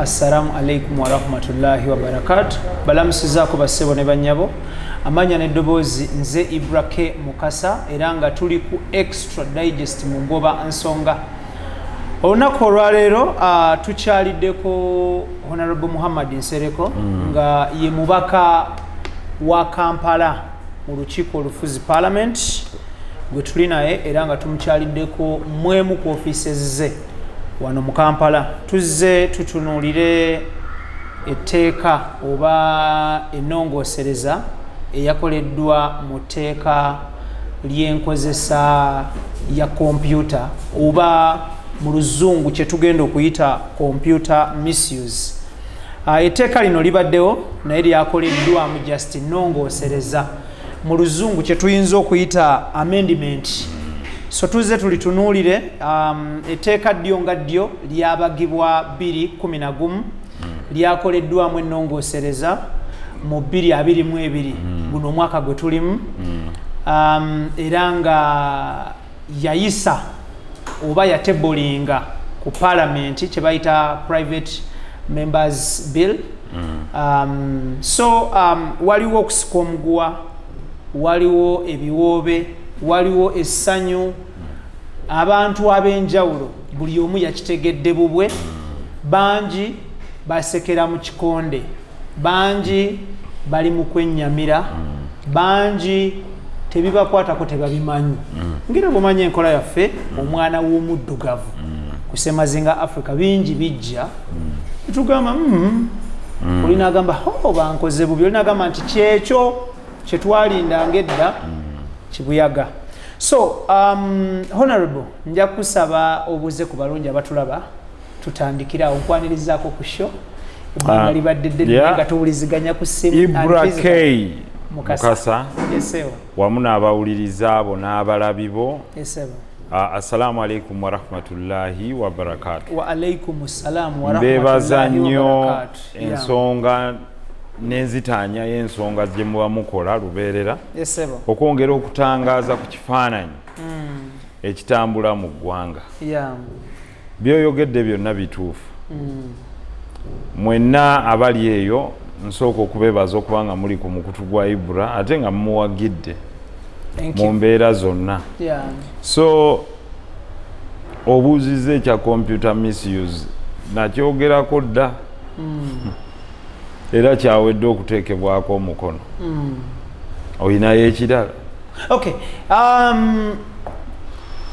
assalamu alaikum warahmatullahi wabarakatu balamusizaako bassebo ne banyabo. Amanya n'eddoboozi nze ibrake mukasa era nga tuli ku extra digest mu ngoba nsonga. Olunaku olwaleero uh, tukyaliddeko honorable muhammad nsereko mm. nga ye mubaka wa kampala mu lukiiko olufuzi parliament gwe tuli naye era nga tumukyaliddeko mwemu ku offices ze wano mu kampala tuzze tutunuulire etteeka oba ennongoosereza eyakoleddwa mu tteeka ly'enkozesa ya kompyuta oba mu luzungu kye tugenda okuyita computer misuse. Uh, etteeka lino libaddewo naye lyakoleddwamu just nnongoosereza mu luzungu kye tuyinza okuyita amendiment so tuzze tulitunuulire um, etteeka ddyo nga ddyo lyabagibwa 211 lyakoleddwamu ennongoosereza mu 222 guno omwaka gwe tulimu. Um, era nga yayisa oba yatebolinga ku palamenti kye bayita private members bill. Um, so um, waliwo okusika omuguwa waliwo ebiwoobe waliwo essanyu. Abantu ab'enjawulo buli omu yakitegedde bubwe. Bangi basekera mu kikonde. Bangi bali mu kwennyamira. Bangi tebibakwatako tebabimanyi. Ngera bwomanya enkola yaffe omwana w'omuddugavu. Kusemazinga africa bingi bijja. Netugamba olina agamba ho bankoze bubi. Olina agamba nti kyekyo kyetwalindanga edda kibuyaga. So um, honorable nja kusaba obuze ku balungi abatulaba tutandikirawo nkwanirizaako ku sho ebbanga libadde ddene nga tuwuliziganya ku simu Mukasa. wamu n'abawuliriza abo n'abalabi bo. Ah, assalamu alaikum warahmatullahi wabarakatu mbeebaza nnyo ensonga n'enzitaanya y'ensonga gye muba mukola lubeerera okwongera okutangaaza ku kifaananyi ekitambula mu ggwanga. Byoyogedde byonna bituufu. Mwenna abali eyo nsooka okubeebaza okuba nga muli ku mukutu gwa ibura ate nga mumuwagidde thank mu you. mbeera zonna. So obuuziza ekya computer misuse nakyogerako dda era kyawedde okuteekebwako omukono. Olinayo ekirala okay um,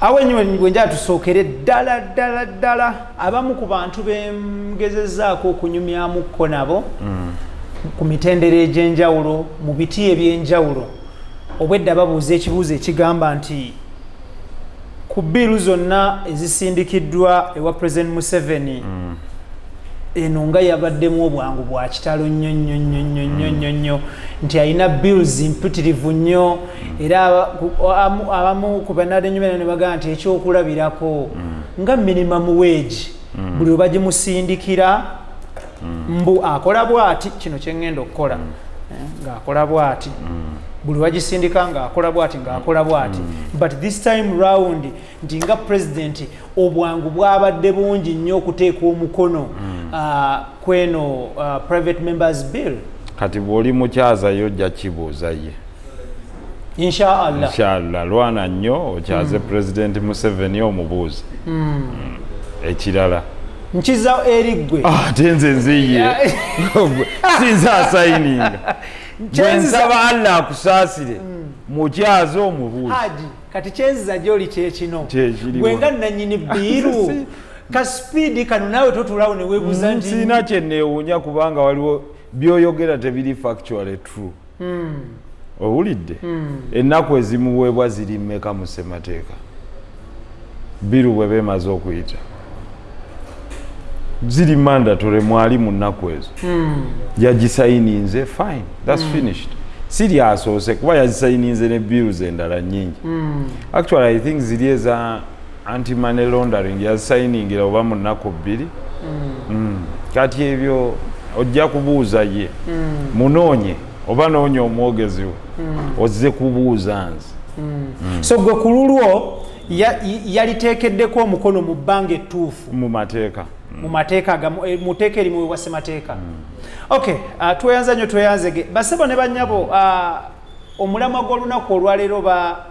awenyiwe bwenjala tusookere ddala ddala ddala abamu ku bantu bemgezezaako okunyumyamukko nabo ku mitendera egy'enjawulo mu biti ebyenjawulo. Obwedda babuuza ekibuuzo ekigamba nti ku biiru zonna ezisindikiddwa ewa president museveni eno nga yabaddemu obwangu bwa kitalo nnyo nnyo nnyo nnyo nnyo nnyo nnyo. Nti alina bills mpitirivu nnyo. Era abamu ku banadenyumena ne bagamba nti ekyokulabirako nga minimum wage buli we bagimusindikira mbu akola bw'ati kino kyeŋŋenda okukola Eh, ng'akola bw'ati. Buli wagisindika ng'akola bw'ati ng'akola bw'ati. But this time round nti nga president obwangu bwabadde bungi nnyo okuteeka omukono. Ah, kweno ah, private members bill. Kati bw'oli mukyaza yo ojja kibuuza ye. Inshaallah lwana nnyo okyaze pulezidenti museveni omubuuze. Mm. ekirala. Nkiza eri ggwe. Ate nze nziye sinza asayininga bwensaba allah akusaasire mukyaze omubuuze. Haji kati kyenziza gyoli kyekino Kyekiriwo. gwe nga nanyini biiru ka sipiidi kano naawe totulawo ne weebuuza nti sirina kyenneewuunya kubanga waliwo byoyogera tebiri factually true. Owulidde? Ennaku ezimuweebwa ziri mmeka mu ssemateeka? Biru bwe beemaze okuyita. Ziri mandatory mwali mu nnaku ezo. Yagisayininze fine thats finished. Siri asoose kuba yazisayininze ne bills endala nyingi actually i think ziri eza anti money laundering yazisayiningira oba mu nnaku bbiri. Mm. kati ebyo ojja kubuuza ye. Munoonye oba noonya omwogezi we ozze kubuuza nze. So gwe ku lulwo ya- yaliteekeddeko omukono mu bbanga ettuufu? Mu mateeka. Mu mateeka agamu eh, mu teeka erimu ewa ssemateeka ok uh, tweyanza nnyo tweyanzege. Basebo ne banyabo uh, omulamwa gw'olunaku olwaleero ba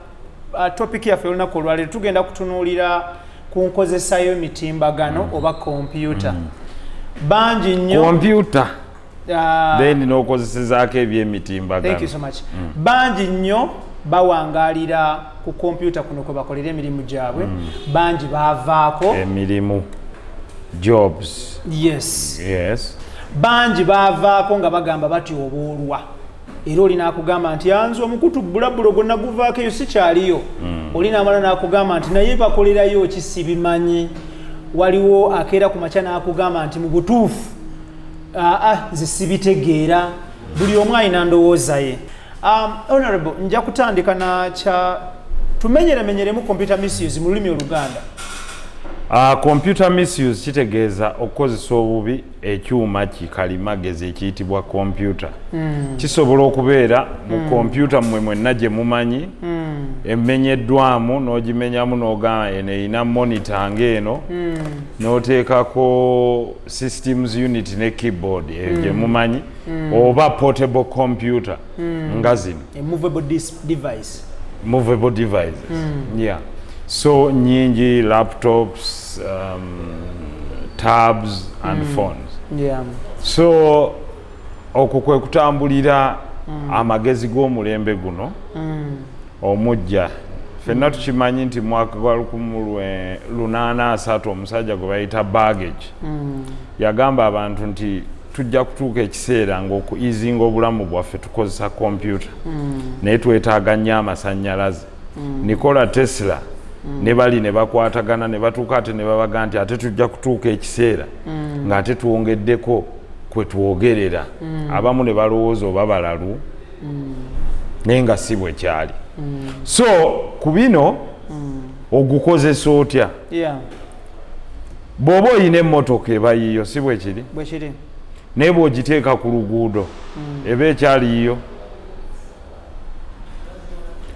topic yaffe olunaku olwaleero tugenda kutunuulira ku nkozesa y'emitimbagano oba kompyuta bangi nnyo. Kompyuta uh, then n'okozesezaako thank you ebyemitimbagano so much. Bangi nnyo bawangaalira ku kompyuta kuno kwe bakolera emirimu gyabwe. Bangi baavaako. Emirimu. Jobs. Yes. Yes. Bangi baavaako nga bagamba batyoboolwa era oli nakugamba nti yanze omukutu bulabulo gonna guvaako eyo sikyaliyo oli namala nakugamba nti naye bakolerayo ki sibimanyi waliwo akeera ku makya nakugamba nti mu butuufu aa nze sibitegeera. Buli omu alina ndowooza ye. Um, honorable nja kutandika nakya tumenyeremenyeremu computer misuse mu lulimi oluganda computer misuse kitegeeza okukozesa obubi ekyuma kikalimagezi ekiyitibwa kompyuta kisobola okubeera mu kompyuta mmwe mwenna gye mumanyi emenyeddwamu n'ogimenyamu n'ogamba eno erina monita ng'eno n'oteekako systems unit ne keyboard eyo gye mumanyi oba portable computer nga zino. A movable device. Movable devices. Yeah so nyingi laptops um, tabs and phones. Yeah. so okwo kwe kutambulira amagezi g'omulembe guno omujja fenna tukimanyi nti mwaka gwa 1830 omusajja gwe bayita baggage. Yagamba abantu nti tujja kutuuka ekiseera ng'okuizinga obulamu bwaffe tukozesa kompyuta naye twetaaga nnyo amasannyalaze nikola tesla ne bali ne bakwatagana ne batuuka ate ne babaga nti ate tujja kutuuka ekiseera ng'ate twongeddeko kwe twogerera. Abamu ne balowooza oba balalu naye nga si bwe kyali. So ku bino ogukozesa otya? Yeah. bw'oba oyina emmotoka eba yiyo si bwe kiri? Naye bw'ogiteeka ku luguudo eba ekyaliyo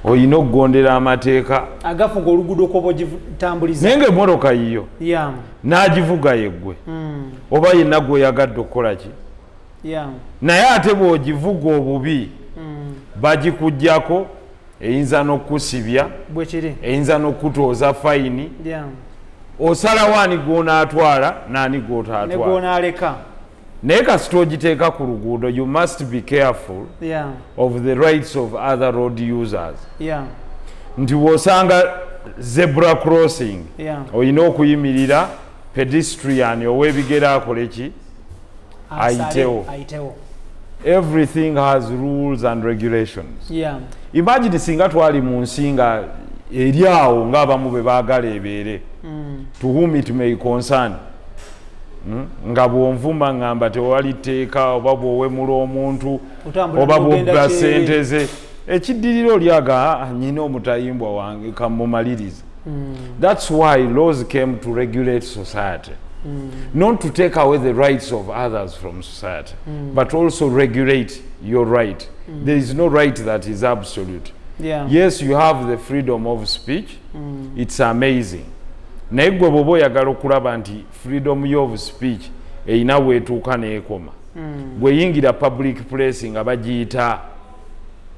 oyina okugondera amateeka. Agafuga oluguudo koba ogitambuliza naye ngaemmotoka yiyo n'agivuga yeggwe mm. oba yenna gweoyagadde okukola ki? Naye ate bw'ogivuga obubi mm. bagikugjako eyinza kiri. eyinza n'okutooza fayini. Osalawo ani gw'onaatwala n'ani gw'otaatwala naye kasita ogiteeka ku luguudo you must be careful yeah. of the rights of other road users yeah. nti bw'osanga zebra crossing yeah. olina okuyimirira pedestrian ow'ebigere akole ki Ayitewo. everything has rules and regulations yeah. imagine singa twali mu nsi nga eri awo ng'abamu be baagala ebeere mm. to whom it may concern Mm? Nga bw'onvuma ŋŋamba tewali tteeka oba bw'owemula omuntu oba bw'obba sente ze ekiddiriro olyaga "Ah, nyina omutayimbwa wange kamumaliriza Mm. that's why laws came to regulate society. Not to take away the rights of others from society but also regulate your right. There is no right that is absolute. Yeah. yes you have the freedom of speech. Mm. it's amazing naye gwe bw'oba oyagala okulaba nti freedom of speech erina weetuuka n'ekoma Mm. bweyingira public place nga bagiyita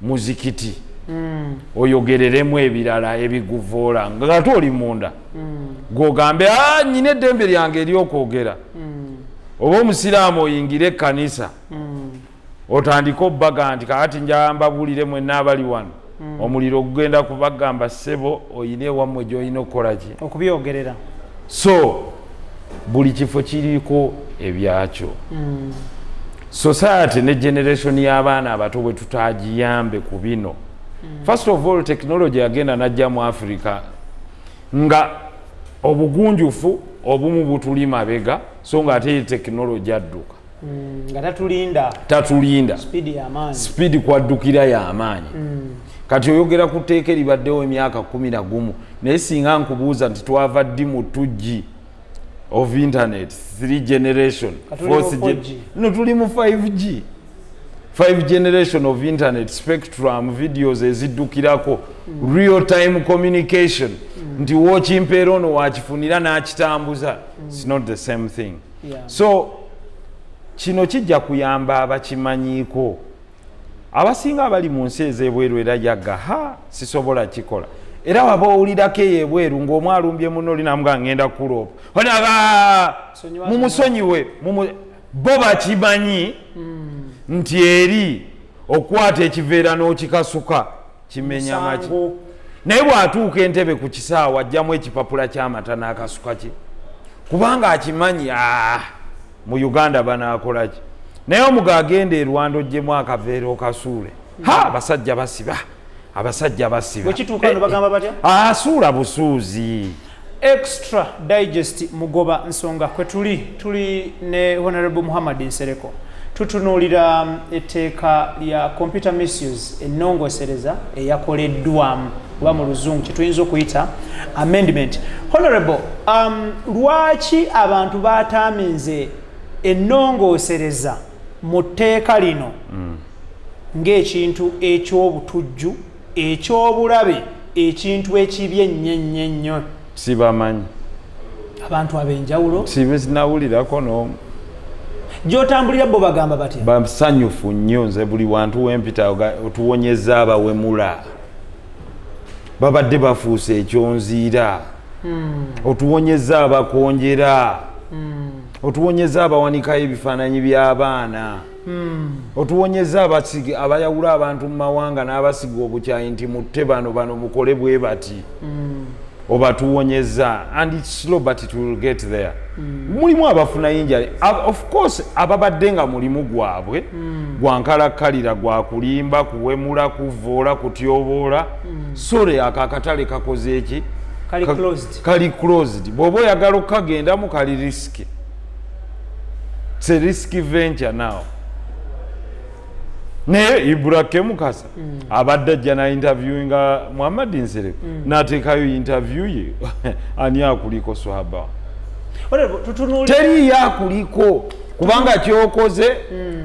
muzikiti Mm. oyogereremu ebirala ebiguvoola nga ate oli munda Mm. gwogambe "Ah, nyina eddembe lyange eryokwogera oba omusiraamu oyingire ekkanisa otandike obbaga nti kakati njamba buulire mwenna abali wano omuliro gugenda kubagamba ssebo oyina ewammwe gy'olina okukola ki? Okubyogerera. So buli kifo kiriko ebyakyo. Mm. society ne generation y'abaana abato bwe tutagiyambe ku bino. First of all technology yagenda najja mu africa nga obugunjufu obumu butuli mabega so nga ate technology adduka. Mm. nga tatulinda. Tatulinda. Speedi kwaddukira y'amaanyi Mm. Kati oyogera ku tteeka eribaddewo emyaka kumi na gumu naye singa nkubuuza nti twava ddi mu 2g of internet 3 generation Ka tuli mu fourth gen- 4G. no tuli mu 5g five generation of internet spectrum videos eziddukirako real time communication. Nti wokimpeera ono wakifunira n'akitambuza its not the same thing. Yeah. so kino kijja kuyamba abakimanyiiko abasinga abali mu nsi ez'ebweru era yagga ha sisobola kikola. Era waba owulirako eyo ebweru ng'omu alumbye muno olinamuga ngenda kukuloopa onaga Sonyiwa- mumusonyiwe mumu- bo bakimanyi nti eri okukwata ekiveera n'okikasuka kimenya maki. Naye bw'atuuka entebe ku kisaawa ajjamu ekipapula ky'amata n'akasuka ki? Kubanga akimanyi "Ah, mu uganda banaakola ki naye omuga agenda e rwanda oggyemu akaveera okasuule. Ha! Abasajja basiba. Abasajja basiba. Bwekituuka no bagamba batya? Asuula busuuzi. Extra digest mugoba nsonga kwe tuli tuli ne honorable muhammad nsereko. Tutunuulira um, etteeka lya computer misuse ennongosereza eyakoleddwamu oba mu luzungu kyetuyinza okuyita amendment. Honorable um, lwaki abantu bataaminze ennongosereza mu tteeka lino ng'ekintu eky'obutujju eky'obulabe ekintu ekibi ennyo ennyo ennyo sibamanyi. Abantu ab'enjawulo? Sibesinawulirako n'omu gy'otambulira bo bagamba batya? Basanyufu nnyo nze buli wantu wempita otuwonyeza abawemula. Babadde bafuuse ekyonziira. Otuwonyeza abakonjera otuwonyeza abawanikayo ebifaananyi by'abaana. Otuwonyeza abasigi- abayawula abantu mu mawanga n'abasiga obukyayi nti mutte bano bano mukole bwe bati. Obatuwonyeza and its slow but it will get there. Mulimu abafuna injali of course ababadde nga mulimu gwabwe. Gwankalakkalira gwakulimba kuwemula kuvoola kutyoboola sore ako akatale kakoze eki kali Ka- closed. bw'oba oyagala okukagendamu kali risiki its a risky venture now. Naye ibrahim kasa abadde ajja na interviewinga muhammad nsereko n'ateekayo interview ye. Ani akuliko swaba? Teriyo akuliko kubanga kyokoze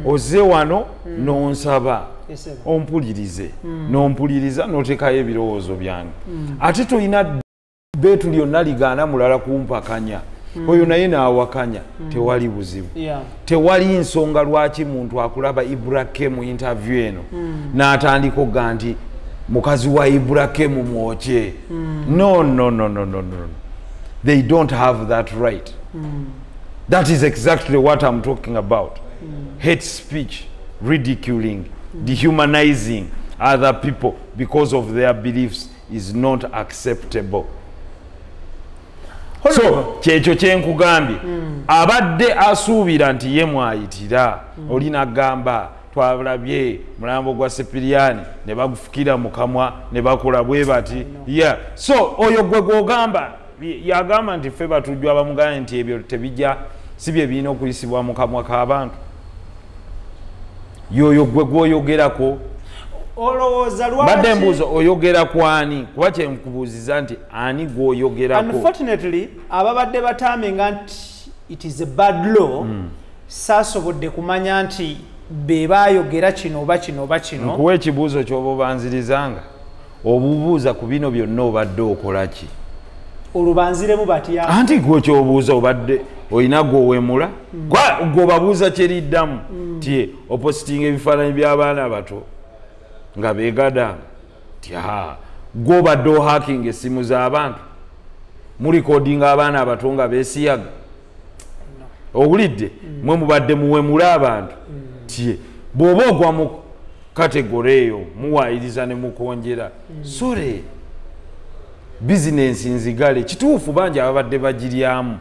ozze wano n'onsaba. Yes, ompulirize. N'ompuliriza n'oteekayo ebirowoozo byange. Ate tolina beetu lyonna ligaana mulala kumpakanya oyo naye naawakanya tewali buzibu. Tewali nsonga lwaki muntu akulaba ibrakemu interview eno. N'atandika ogga nti mukazi wa ibrakemu mwokye. No no no no no no they don't have that right. That is exactly what i'm talking about. Hate speech ridiculing dehumanizing other people because of their beliefs is not acceptable so kyekyo kyenkugambye. Abadde asuubira nti ye mwayitira. Oli nagamba twalabye mulambo gwa sepiriyani ne bagufukira mu kamwa ne bakola bwe bati yeah. so oyo gwe gwogamba yagamba nti ffe batujju abamugambye nti ebyo tebijja si bye birina okuyisibwa mu kamwa k'abantu yoyo gwe gwoyogerako olowooza badde lwaki mbuuzo oyogera ku ani? Kuba kyenkubuuziza nti ani gwoyogerako? Unfortunately ababadde batamenga nti it is a bad law saasobodde kumanya nti be baayogera kino oba kino oba kino. Nkuwa ekibuuzo kyoba obanzirizanga. Obubuuza ku bino byonna obadde okola ki? Olubanziremu batya anti gwe kyobuuza obadde olina gwowemula gwe obabuuza kyeriddamu ti opositinga ebifaananyi by'abaana abato nga beegadanga tya gwe obadde ohakinga essimu z'abantu mulikodinga abaana abato nga beesiyaga? Owulidde? Mwe mubadde muwemula abantu. Tye bw'oba ogwa mu kategore eyo muwaayiriza ne mukonjera. Sore bizinensi nzigale kituufu bangi ababadde bagiryamu.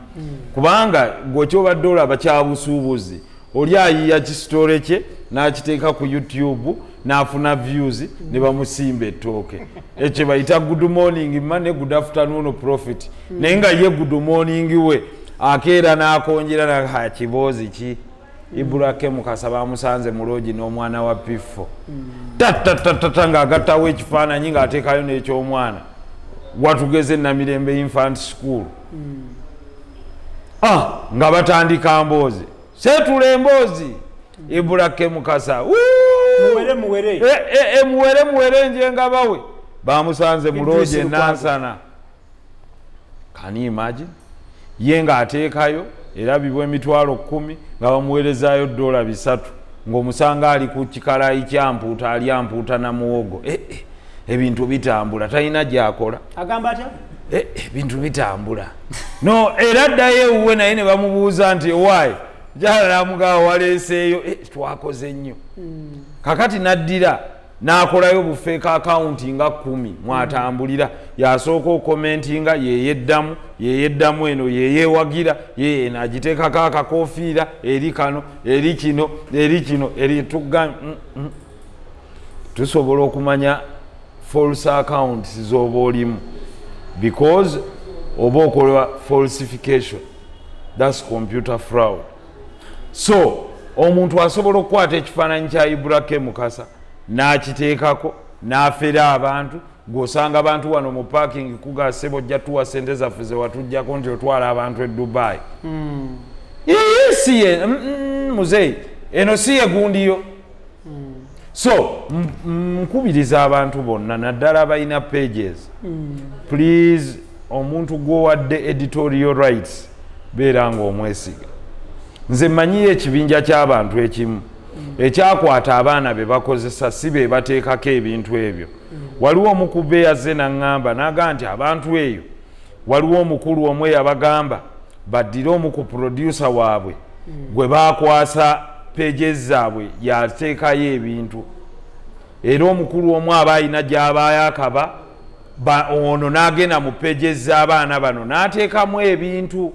Kubanga gwe kyobadde olaba kyabusuubuzi oli ayiya kisitole kye n'akiteeka ku youtube n'afuna views ne bamusimba ettooke. Ekyo bayita good morning ma ne good afternoon profit. Naye nga ye good morning we akeera n'akonjera na kiboozi ki? Iburahemu kasa bamusanze muloogi n'omwana wa pifo tatatata ng'agattawo ekifaananyi ng'ateekayo n'ekyomwana. Watugeze namirembe infant school. Ah, nga batandika mboozi. Setula emboozi iburahemu kasa "Wuu!" Muwere muwere. E- e- e, muwere muwere njenga bawe bamusanze muloje Idris Lukwago. nansana kani imagine? Ye ng'ateekayo erabibwa emitwalo kumi nga bamuweerezaayo dola bisatu ng'omusanga ali ku kikalayi kyampuuta ali ampuuta na muwogo. Eh, eh, ebintu bitambula talina gyakola. Agamba atya? Eh, ebintu bitambula. No era addayo ewuwe naye ne bamubuuza nti owaayi jala namugaba waleeseeyo eh, twakoze nnyo kakati naddira n'akolayo bufeeka akawunti nga kumi mwatambulira. Yasooka okomentinga yeyeddamu yeyeddamu eno yeyewagira yeye nagiteekako akakofiira eri kano eri kino eri kino eri tuga mm, mm. tusobola okumanya false accounts z'oba olimu. Because oba okola falsification thats computer fraud. So omuntu asobola okukwata ekifaananyi kya ibrahim mukasa n'akiteekako n'afera abantu ng'osanga abantu wano mu parking kugaseba ojja tuwa sente zaffe zewatujjako nti otwala abantu e dubai. Ii, si ye mm, mm, muzeeyi eno si ye gundiyo so m- m- nkubiriza abantu bonna naddala abalina pages. Please omuntu gwowadde editorial rights beera nga omwesiga nze mmanyiyo ekibinja ky'abantu ekimu. Ekyakwata abaana be bakozesa si be bateekako ebintu ebyo. Waliwo omukuba eyazze naŋŋamba n'agamba nti abantu eyo. Waliwo omukulu omu eyabagamba baddire omu ku producer waabwe. Gwe bakwasa pages zaabwe yateekayo ebintu. Era omukulu omu aba alina gy'abaayo akaba ba- ono n'agenda mu pages z'abaana bano n'ateekamu ebintu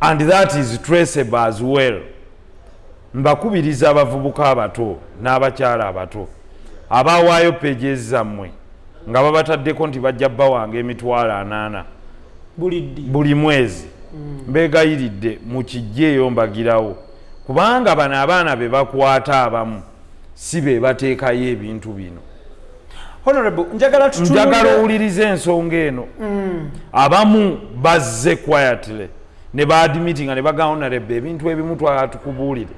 and that is traceable as well. Mbakubiriza abavubuka abato n'abakyala abato abawaayo pages zammwe nga babataddeko nti bajja bawanga emitwalo anaana buli mwezi. Mbegayiridde mukijjeeyo mbagirawo. Kubanga bano abaana be bakwata abamu si be bateekayo ebintu bino. Honorable njagala owuliriza ensonga eno. Abamu bazze quietly ne baadimitinga ne bagamba honorable ebintu ebimu twala tukubuulire.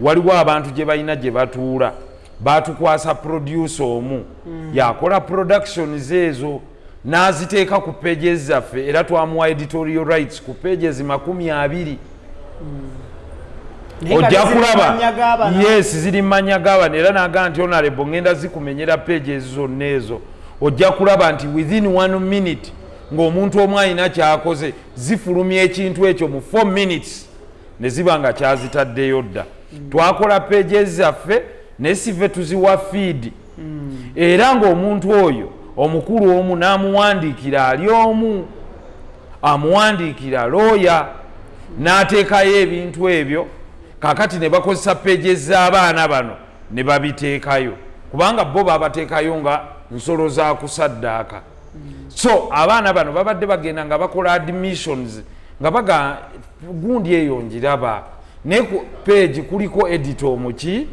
Waliwo abantu gye balina gye batuula. Batukwasa producer omu. Yakola productions ezo n'aziteeka ku pages zaffe era twamuwa editorial rights ku pages makumi abiri. Nga ojja kulaba. yes ziri mu mannya g'abana era naga nti onarebo ngenda zikumenyera pages zonna ezo. Ojja kulaba nti within one minute ng'omuntu omu alina kyakoze zifulumya ekintu ekyo mu 4 minutes ne ziba nga kyazitaddeyo dda. Twakola pages zaffe ne sive tuziwa feed. Era ng'omuntu oyo omukulu omu n'amuwandiikira ali omu amuwandiikira looya n'ateekayo ebintu ebyo kakati ne bakozesa pages z'abaana bano ne babiteekayo. Kubanga bo babateekayo nga nsolo za kusaddaaka so abaana bano babadde bagenda nga bakola admissions nga baga gundi eyo njiraba naye ku page kuliko edito omuki?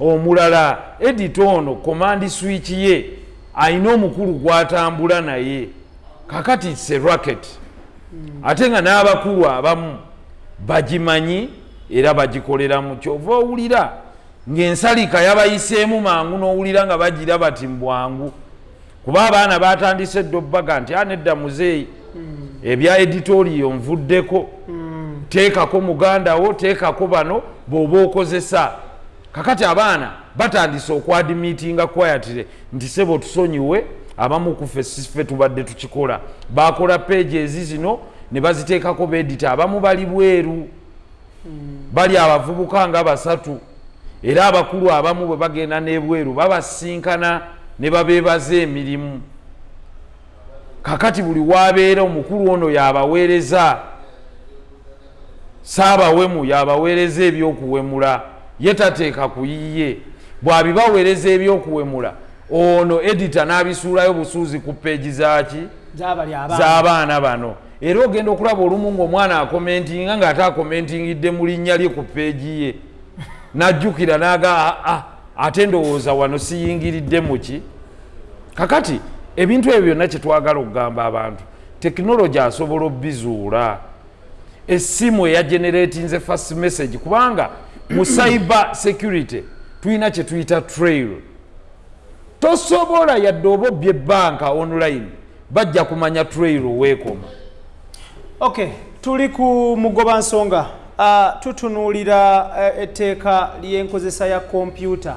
Omulala. Edito ono command switch ye ayina omukulu gwatambula naye. Kakati se racket ate nga n'abakulu abamu bagimanyi era bagikoleramu kyova owulira ng'ensalika yabayiseemu mangu n'owulira nga bagira bati mbwangu kuba abaana batandise dda obbaga nti anedda muzeeyi. Ebya editoriyo nvuddeko. Teekako muganda wo teekako bano bw'oba okozesa. Kakati abaana batandise okwadimitinga kwayatire nti sebo tusonyiwe abamu kufe sife tubadde tukikola. Bakola pages zino ne baziteekako bedita abamu bali bweru. Bali abavubuka nga basatu. Era abakulu abamu bwe bagenda n'ebweru babasinkana ne babeebaza emirimu. Kakati buli wabeera omukulu ono yabaweereza saabawemu yabaweereza ebyokuwemula ye tateeka ku yiye bw'abibaweereza ebyokuwemula ono edita n'abisuulayo busuuzi ku peegi zaki z'abaana bano. Era ogenda okulaba olumu ngaomwana akomentinga ng'ate akomentingidde mu linnya lye ku peegi ye. Najjukira naga aa ate ndowooza wano siyingiridde muki kakati ebintu ebyo byonna kyetwagala okugamba abantu tekinologi asobola obbizuula essimu eyageneratinze fast message kubanga mu cyber security tulina kye tuyita trail. Tosobola yadde oba obbye ebbanka online bajja kumanya trail weekoma ok tuli ku mugoba nsonga. Uh, tutunuulira uh, etteeka ly'enkozesa ya kompyuta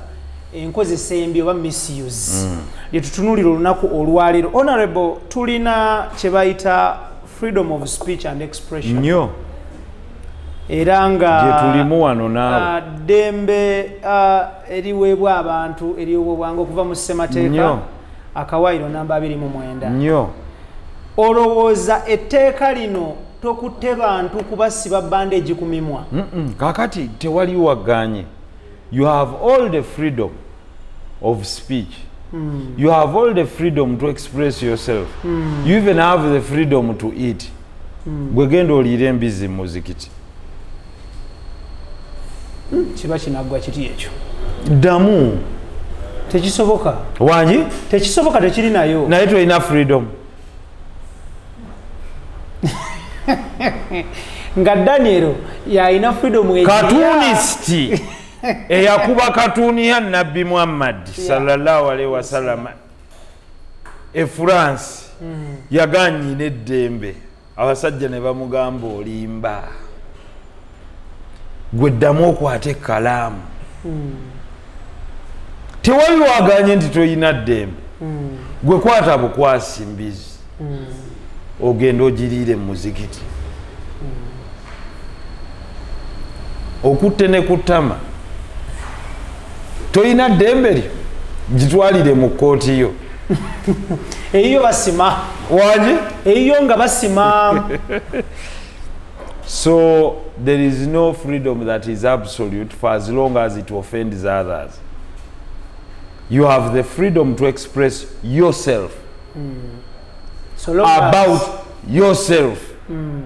enkozesa embi oba misuse. Mm. lyetutunuulira olunaku olwaleero. Honorable tulina kye bayita freedom of speech and expression. Nnyo. Era nga gye tulimu wano naawe. ddembe eriweebwa abantu eryobwobwange okuva mu ssemateeka akawaayiro namba 29 nnyo. Olowooza etteeka lino tokutte bantu kubasiba bandeegi ku mimwa? Kakati tewali waganye you have all the freedom of speech. Mm. you have all the freedom to express yourself. Mm. you even have the freedom to eat. Gwegenda oliira embizi mu muzikiti. Kiba kinaggwa kiti ekyo? Ddamu. Tekisoboka. Wangi tekisoboka tekiri nayo naye tolina freedom. Nga daniel yalina freedom egiya- katunisiti eyakuba katuuni ya nabbi muhammadi salallahu alaihi wasallama e france yaganyina eddembe abasajja ne bamugamba olimba. Gwe ddamu okwata ekkalaamu. Tewali waganye nti toyina ddembe. Gwe kwata bukwasi mbizi. Ogenda ogiriire mu muzikiti. Okutte ne kutama tolina ddembe lyo gitwalire mu kkooti yo. Eyiyo basima. Wangi eyiyo nga basima. So there is no freedom that is absolute for as long as it offends others. You have the freedom to express yourself mm. so long about as- yourself. Mm.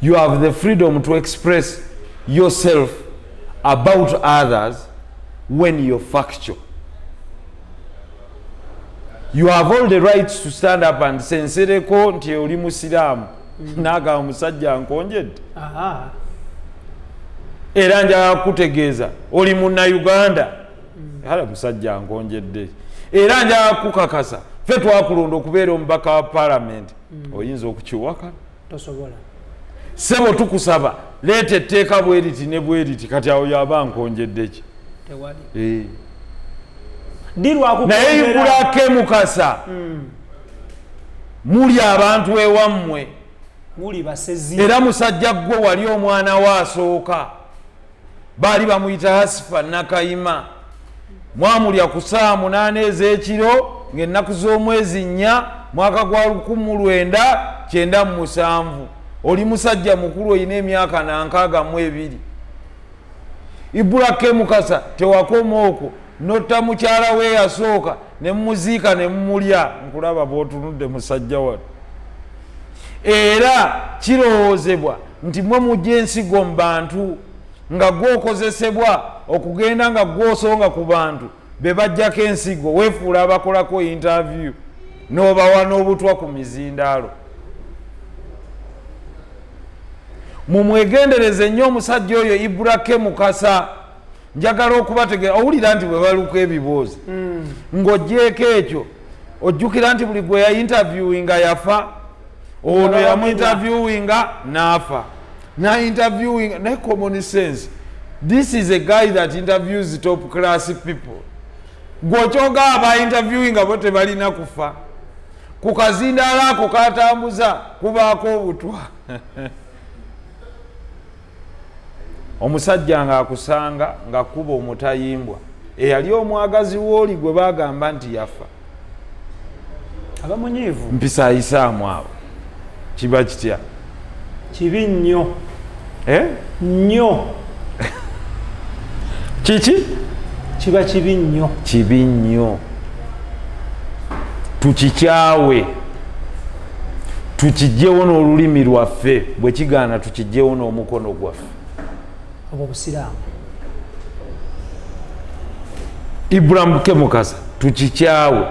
you have the freedom to express yourself about others when you're factual you have all the rights to stand up and sensereko nti oli musiraamu naagamba musajja nkonjedde. Era njala kutegeeza oli munnauganda hala musajja nkonjedde. Era njala kukakasa fe twakulonda okubeera omubaka wa palamenti oyinza okukiwaka? Tosobola sebo tukusaba. Leeta etteeka bweriti ne bweriti kati awo yaba nkonjedde ki? Tewali. Eh. naye ibulake mukasa. Muli abantu ewammwe. Era musajja gwe wali omwana we asooka. Baali bamuyita hasifa nakayima. Mwamulya ku saa munaana ez'ekiro ng'ennaku z'omwezi nnya mwaka gwa 1997 oli musajja mukulu olina emyaka nankaaga mu ebiri. Ibulake mukasa tewakoma okwo. Notta mukyala we yasooka ne mumuziika ne mumulya nkulaba bw'otunudde musajja wano era kirowoozebwa nti mwe mujja ensigo mu bantu nga gwokozesebwa okugenda nga gwosonga ku bantu be bajjako ensigo weefuula abakolako interview n'obawa n'obutwa ku mizindaalo mumwegendereze nnyo omusajja oyo ibulake mukasa. Njagala okubategeera owulira nti bwe baluka ebibuuzi ng'ogjeeko ekyo ojjukira nti buli gwe yainterviewinga yafa ono Nga yamuinterviewinga n'afa. Nainterviewinga naye common sense. This is a guy that interviews top class people. Gweokyogaa bainterviewinga bo tebalina kufa. Ku kazindaala ako katambuza kubaako obutwa omusajja ng'akusanga ng'akuba omutayimbwa eyali omwagazi w'oli gwe bagamba nti yafa. Abamunyiivu mpisaayisaamu abo. Kiba kitya? Kibi nnyo. Eh? nnyo. Kiki? Kiba kibi nnyo. Kibi nnyo. Tukikyawe. Tukijjewo n'olulimi lwaffe. Bwe kigaana tukijjewo n'omukono gwaffe obwo busiraamu ibulamu kemukasa tukikyawe.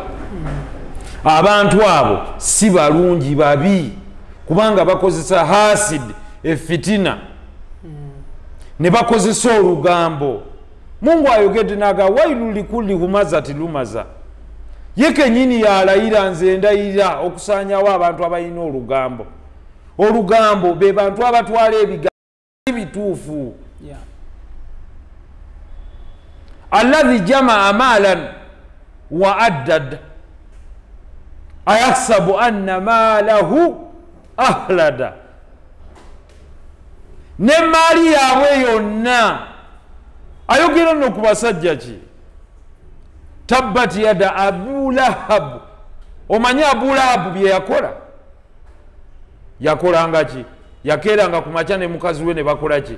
Abantu abo si balungi babi kubanga bakozesa hasid efitina. Ne bakozesa olugambo. Mungu ayogedde naga wailu likulli humazati lumaza. Ye kenyini yalayira nze ndayira okusanyawo abantu abalina olugambo. Olugambo be bantu abatwala ebigambo bituufu Alladhi jamaa maalan wa addad. Ayahsabu anna maalahu ahlada nemaali yaabwe yonna. Ayogera nno ku basajja ki? Tabbat yada abulahabu omanyi abulahabu bye yakola? Yakolanga ki? Yakeeranga ku makya ne mukazi we ne bakola ki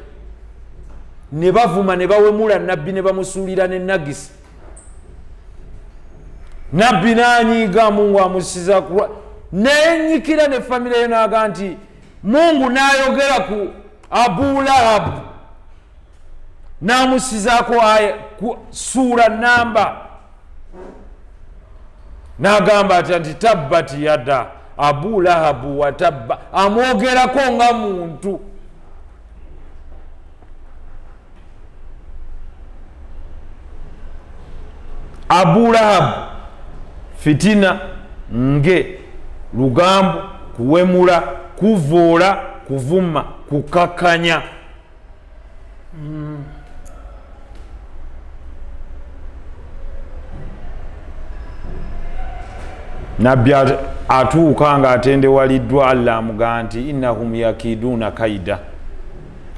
ne bavuma ne bawemula nabbi ne bamusuulira nenagisi nabbi nanyiiga mungu amusiza nenyikira ne famire ye naga nti mungu nayogera ku abulahabu namusizaako aya ku suura namba nagamba atya nti tabbat yada abulahabu watabba amwogerako nga muntu abulahabu fitina nge lugambo kuwemula kuvuula kuvuma kukakanya. Nabbi at- atuuka nga atendewaliddwa allah amugaa nti innahum yakiduuna kaida.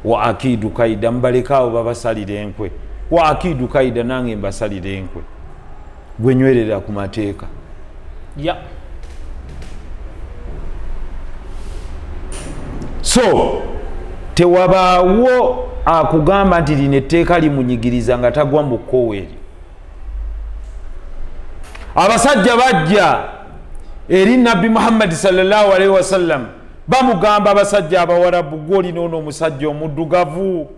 Wa akidu kaida mubalekaawo babasalira enkwe. Wa akidu kaida nange mbasalira enkwe gwenywerera ku mateeka. Yeah. so tewabaawo akugamba nti lino etteeka limunyigiriza nga tagwa mu kkowa eryo abasajja bajja eri nabbi muhammadi salllahu alaihi wasallam bamugamba abasajja abawarabu gwolina ono omusajja omuddugavu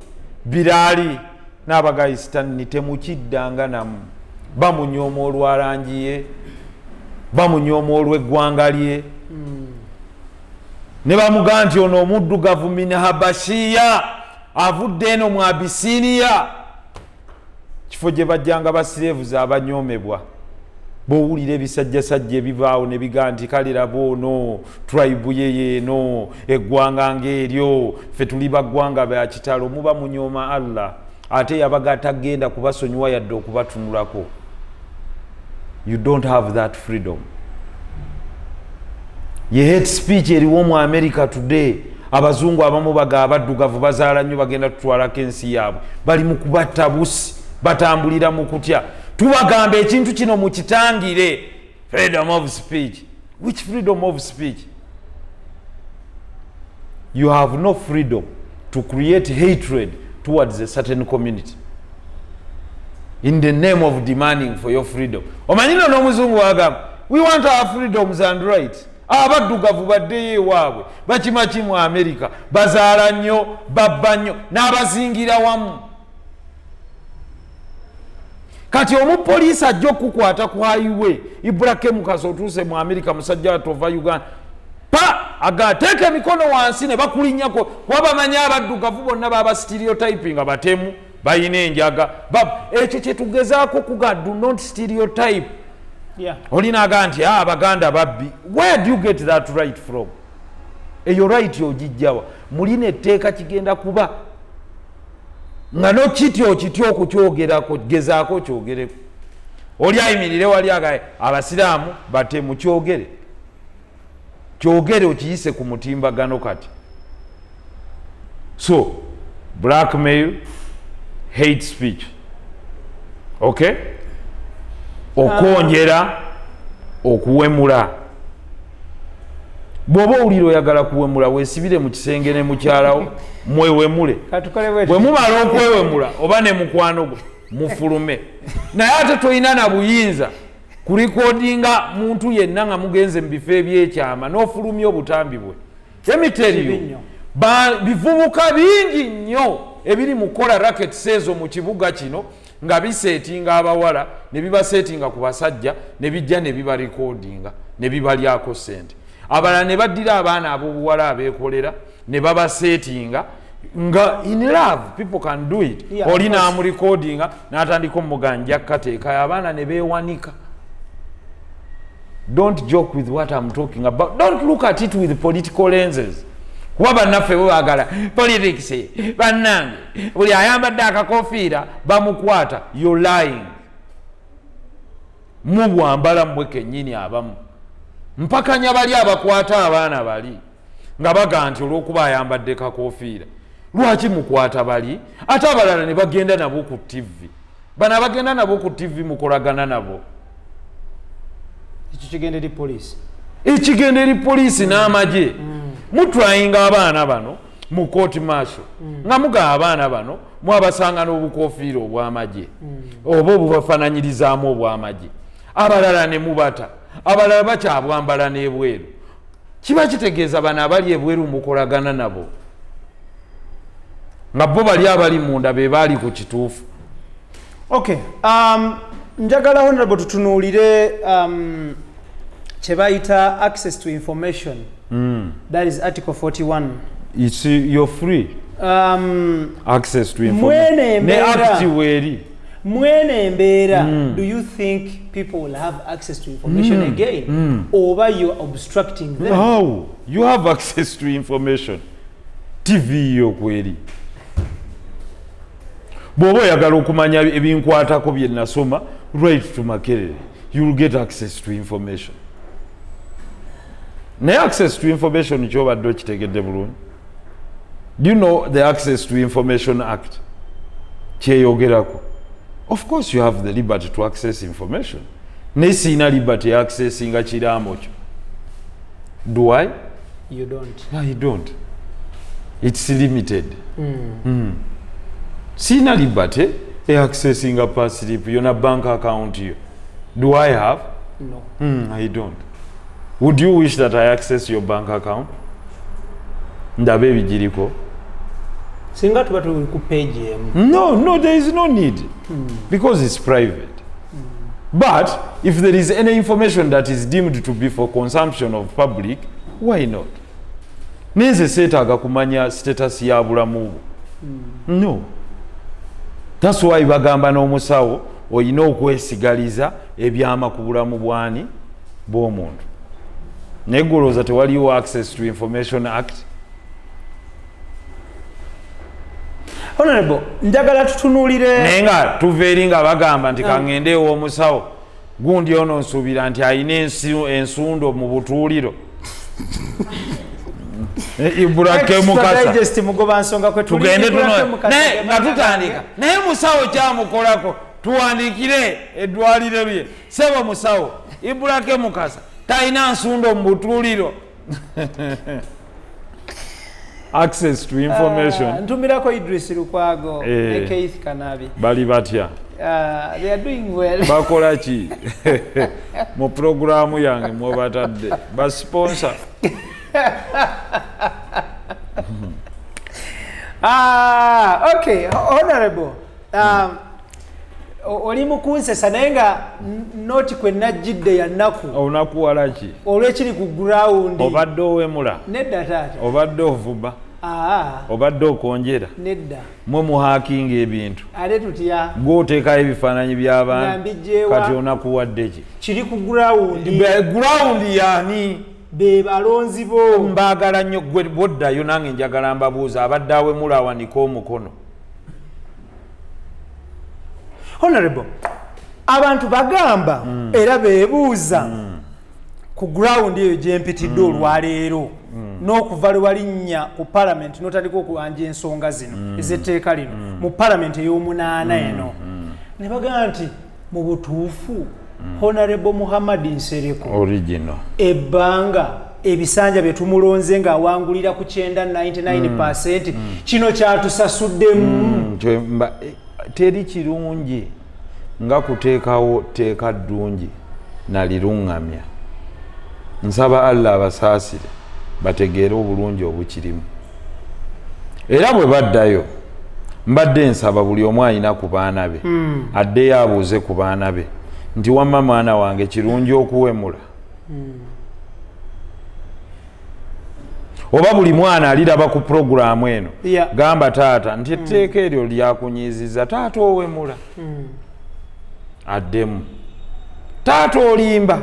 biraali n'abagaisitani temukiddanga namu bamunyooma olwalangi ye bamunyooma olw'eggwanga lye. Ne bamugamba nti ono omuddugavu min habashiya avudde eno mu abisiniya kifo gye bajjanga basireevuzi abanyoomebwa bwowulira ebisajjasajja ebivaawo ne bigaa nti kale raba ono tribe ye yeeno eggwanga ngaeryo ffe tuli baggwanga bya kitalo muba munyooma allah. Ate yabaga tagenda kubasonyiwa yadde okubatunulako you don't have that freedom. Ye hate speech eriwo mu america today. Abazungu abamu baga abaddugavu bazaala nnyo bagenda tutwalako ensi yaabwe. Bali mu kubatta busi batambulira mu kutya. Tubagamba ekintu kino mukitangire freedom of speech. Which freedom of speech? You have no freedom to create hatred towards a certain community in the name of demanding for your freedom. Omanyino n'omuzungu wagamba we want our freedoms and right abaddugavu baddeyo ewaabwe. Bakimaki mu amerika bazaala nnyo babba nnyo n'abazingira wamu. Kati omupoliisi ajja okukwata ku highway ibrahim kasa otuuse mu amerika musajja watova uganda. Pa agateeka emikono wansi ne bakulinyako kuba bamanyi abaddugavu bonna baba stereotyping nga batemu balina enjaga. Ba- ekyo kyetugezaako kuga do not stereotype. Yeah. olinaga nti "Ah, abaganda babbi. Where do you get that right from? Eyo right ogijjawa. Mulina etteeka kigenda kuba. Nga nokitya okitya okukyogerako gezaako kyogereko. Oli ayimirire wali agaye abasiraamu bate mukyogere. Kyogere okiyise ku mutimbagano kati. So blackmail hate speech. Okay okwongera okuwemula. Bw'oba owulira oyagala kuwemula weesibire mu kisenge ne mukyalawo mwewemule. Bwe mumala okwewemula oba ne mukwano gwe mufulume. Naye ate tolina na buyinza kurikodinga muntu yenna nga mugenze mu bifo ebyekyama n'ofulumya obutambi bwe. Emiteriyo bivubuka bingi nnyo ebiri mu kola rackets ezo mu kibuga kino nga biseetinga abawala ne bibaseetinga ku basajja ne bijja ne bibarikodinga ne bibalyako sente abalala ne baddira abaana ab'obuwala abeekolera ne babaseetinga nga in love people can do it. Yeah, oli course. namurekodinga n'atandika omuganja kateeka abaana ne beewanika. Don't joke with what i'm talking about. Don't look at it with political lenses kuba bannaffe bwebagala politics bannange buli ayambadde akakofiira bamukwata you lying. Mubwambala mmwe kennyini abamu. Mpakanya bali abakwata abaana bali nga baga nti olwokuba ayambadde kakofiira lwaki mukwata bali? Ate abalala ne bagenda nabo ku tivi bano abagenda nabo ku tivi mukolagana nabo. Ekyo kigenda eri poliisi. Ekigenda eri poliisi n'amagye mutrayinga abaana bano mu kooti maaso nga mugaba abaana bano mwabasanga n'obukofiira obw'amagye. Oba obubafananyirizaamu obw'amagye. Abalala ne mubata. Abalala bakyabwambala n'ebweru. Kiba kitegeeza bano abali ebweru mukolagana nabo. Nga bo bali abali munda be baali ku kituufu. Okay um, njagala honorable tutunuulire um, kye bayita access to information that is article 41 It's, you're free. Um, access to information. ne mbera mm. mwene embeera do you think people will have access to information mm. again? Mm. oba you obstructing them? How you have access to information. Tv yo kweri. Bw'oba oyagala okumanya ebinkwatako bye nasoma right to makerere. Will get access to information naye access to information kyobadde okitegedde bulungi do you know the access to information act kyeyogerako of course you have the liberty to access information naye siina liberty ya accessinga kiraamo kyo do i you don't no, you don't. It's limited. Mm. Mm. siina liberty e accessinga pass slip yona bank account yo. Do I have? no Mm, I don't. Would you wish that I access your bank account? Ndabe ebigiriko. singa tuba tuli ku page emu No, no, there is no need. Because it's private. But if there is any information that is deemed to be for consumption of public, why not? Nenze seetaaga kumanya status ya bulamu bwo. No. That's why bagamba n'omusawo olina okwesigaliza ebyama ku bulamu bwani bw'omuntu. Naye gwe olowooza tewaliwo access to information act? honorable njagala tutunuulire naye nga tuva eri nga bagamba nti kaŋŋende ew'omusawo gundi ono nsuubira nti alina ensi- ensundo mu butuuliro. Ibulake Extra mukasa. Digest mugoba nsonga kwe tuli, tugende Ibulake tuno Mukasa. Naye ge nga tutandika. Naye musawo kyamukolako tuwandiikire eddwaliro lye. Sebo musawo ibulake mukasa talina nsundo mu butuuliro access to information. Ntumirako idris lukwago Eh. ne keith kanabi bali batya? Ah, they are doing well. Bakola ki? Mu puroguramu yange mwebatadde basponsa Ah, okay honorable. Um, oli mukunsesa naye nga noti kwe najjidde ya nnaku. Olunakuwala ki? Olwekiri ku gurawundi obadde owemula? Nedda taata. Obadde ovuba obadde okonjera? Nedda. Mwe muhakinga ebintu? Ate tutya? Gwoteekayo ebifaananyi by'abantu kati onakuwadde ki? Kiri ku gurawundi gurawundi yaani? Be balonzi bo. Mbaagala nnyo gwe bwoddayo nange njagala mbabuuza abadde awemula awanika omukono honorable abantu bagamba era beebuuza ku gurawundi eyo gyempitidde olwaleero n'okuva lwe walinnya ku palamenti n'otandika okuwanja ensonga zino ez'etteeka lino mu palamenti ey'omunaana eno. Ne bagamba nti mu butuufu honorable muhammad nsereko original. ebbanga ebisanja bye tumulonze ng'awangulira ku kyenda 99 kino kyatusasuddemu Nti mba- eh, teri kirungi nga kuteekawo tteeka ddungi naliruŋŋamya. Nsaba allah abasaasire bategeere obulungi obukirimu. Era bwe baddayo mbadde nsaba buli omu alina ku baana be addeyo abuuze ku baana be nti wamma mwana wange kirungi okuwemula oba buli mwana aliraba ku puroguramu eno Yeah. gamba taata nti etteeka eryo lyakunyiiziza taata owemula. Addemu taata olimba.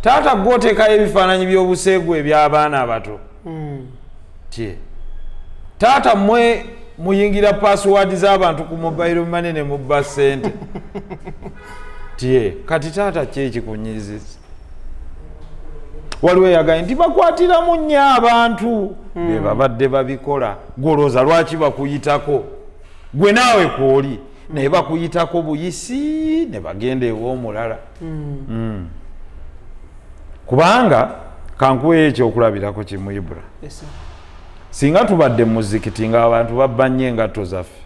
Taata gwoteekayo ebifaananyi by'obuseegu eby'abaana abato. Tye taata mmwe muyingira password z'abantu ku mobile money ne mubba ssente tye kati taata ki ekikunyiiziza waliwo eyagaye nti bakwatiramu nnyo abantu. Be babadde babikola. Golooza lwaki bakuyitako? Gwe naawe kwoli. Naye bakuyitako buyisi ne bagenda ew'omulala. Mm. kubanga kankuweyo ekyokulabirako kimu sir. singa tubadde mu muzikiti nga abantu babba nnyo engatto zaffe.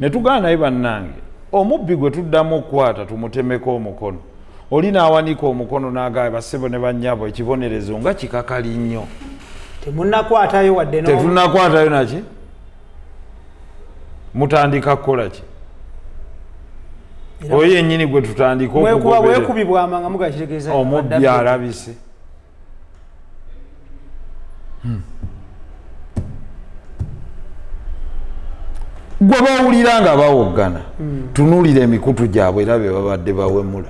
Ne tugaana naye bannange. Omubbi gwe tuddamu okukwata tumutemeko omukono oli n'awanika omukono n'agaba bassebo ne bannyabo ekibonerezo nga kikakali nnyo. Temunnakwatayo wadde tetunakwatayo naki mutandika kukola ki? Oyo yennyini gwe tutandika Bwekuba- okugoberera bwekubibwama nga mugakitegeeza omubbi alabise. Hmm. gwe bawulira nga bawoggana tunuulira emikutu gyabwe era be babadde bawemula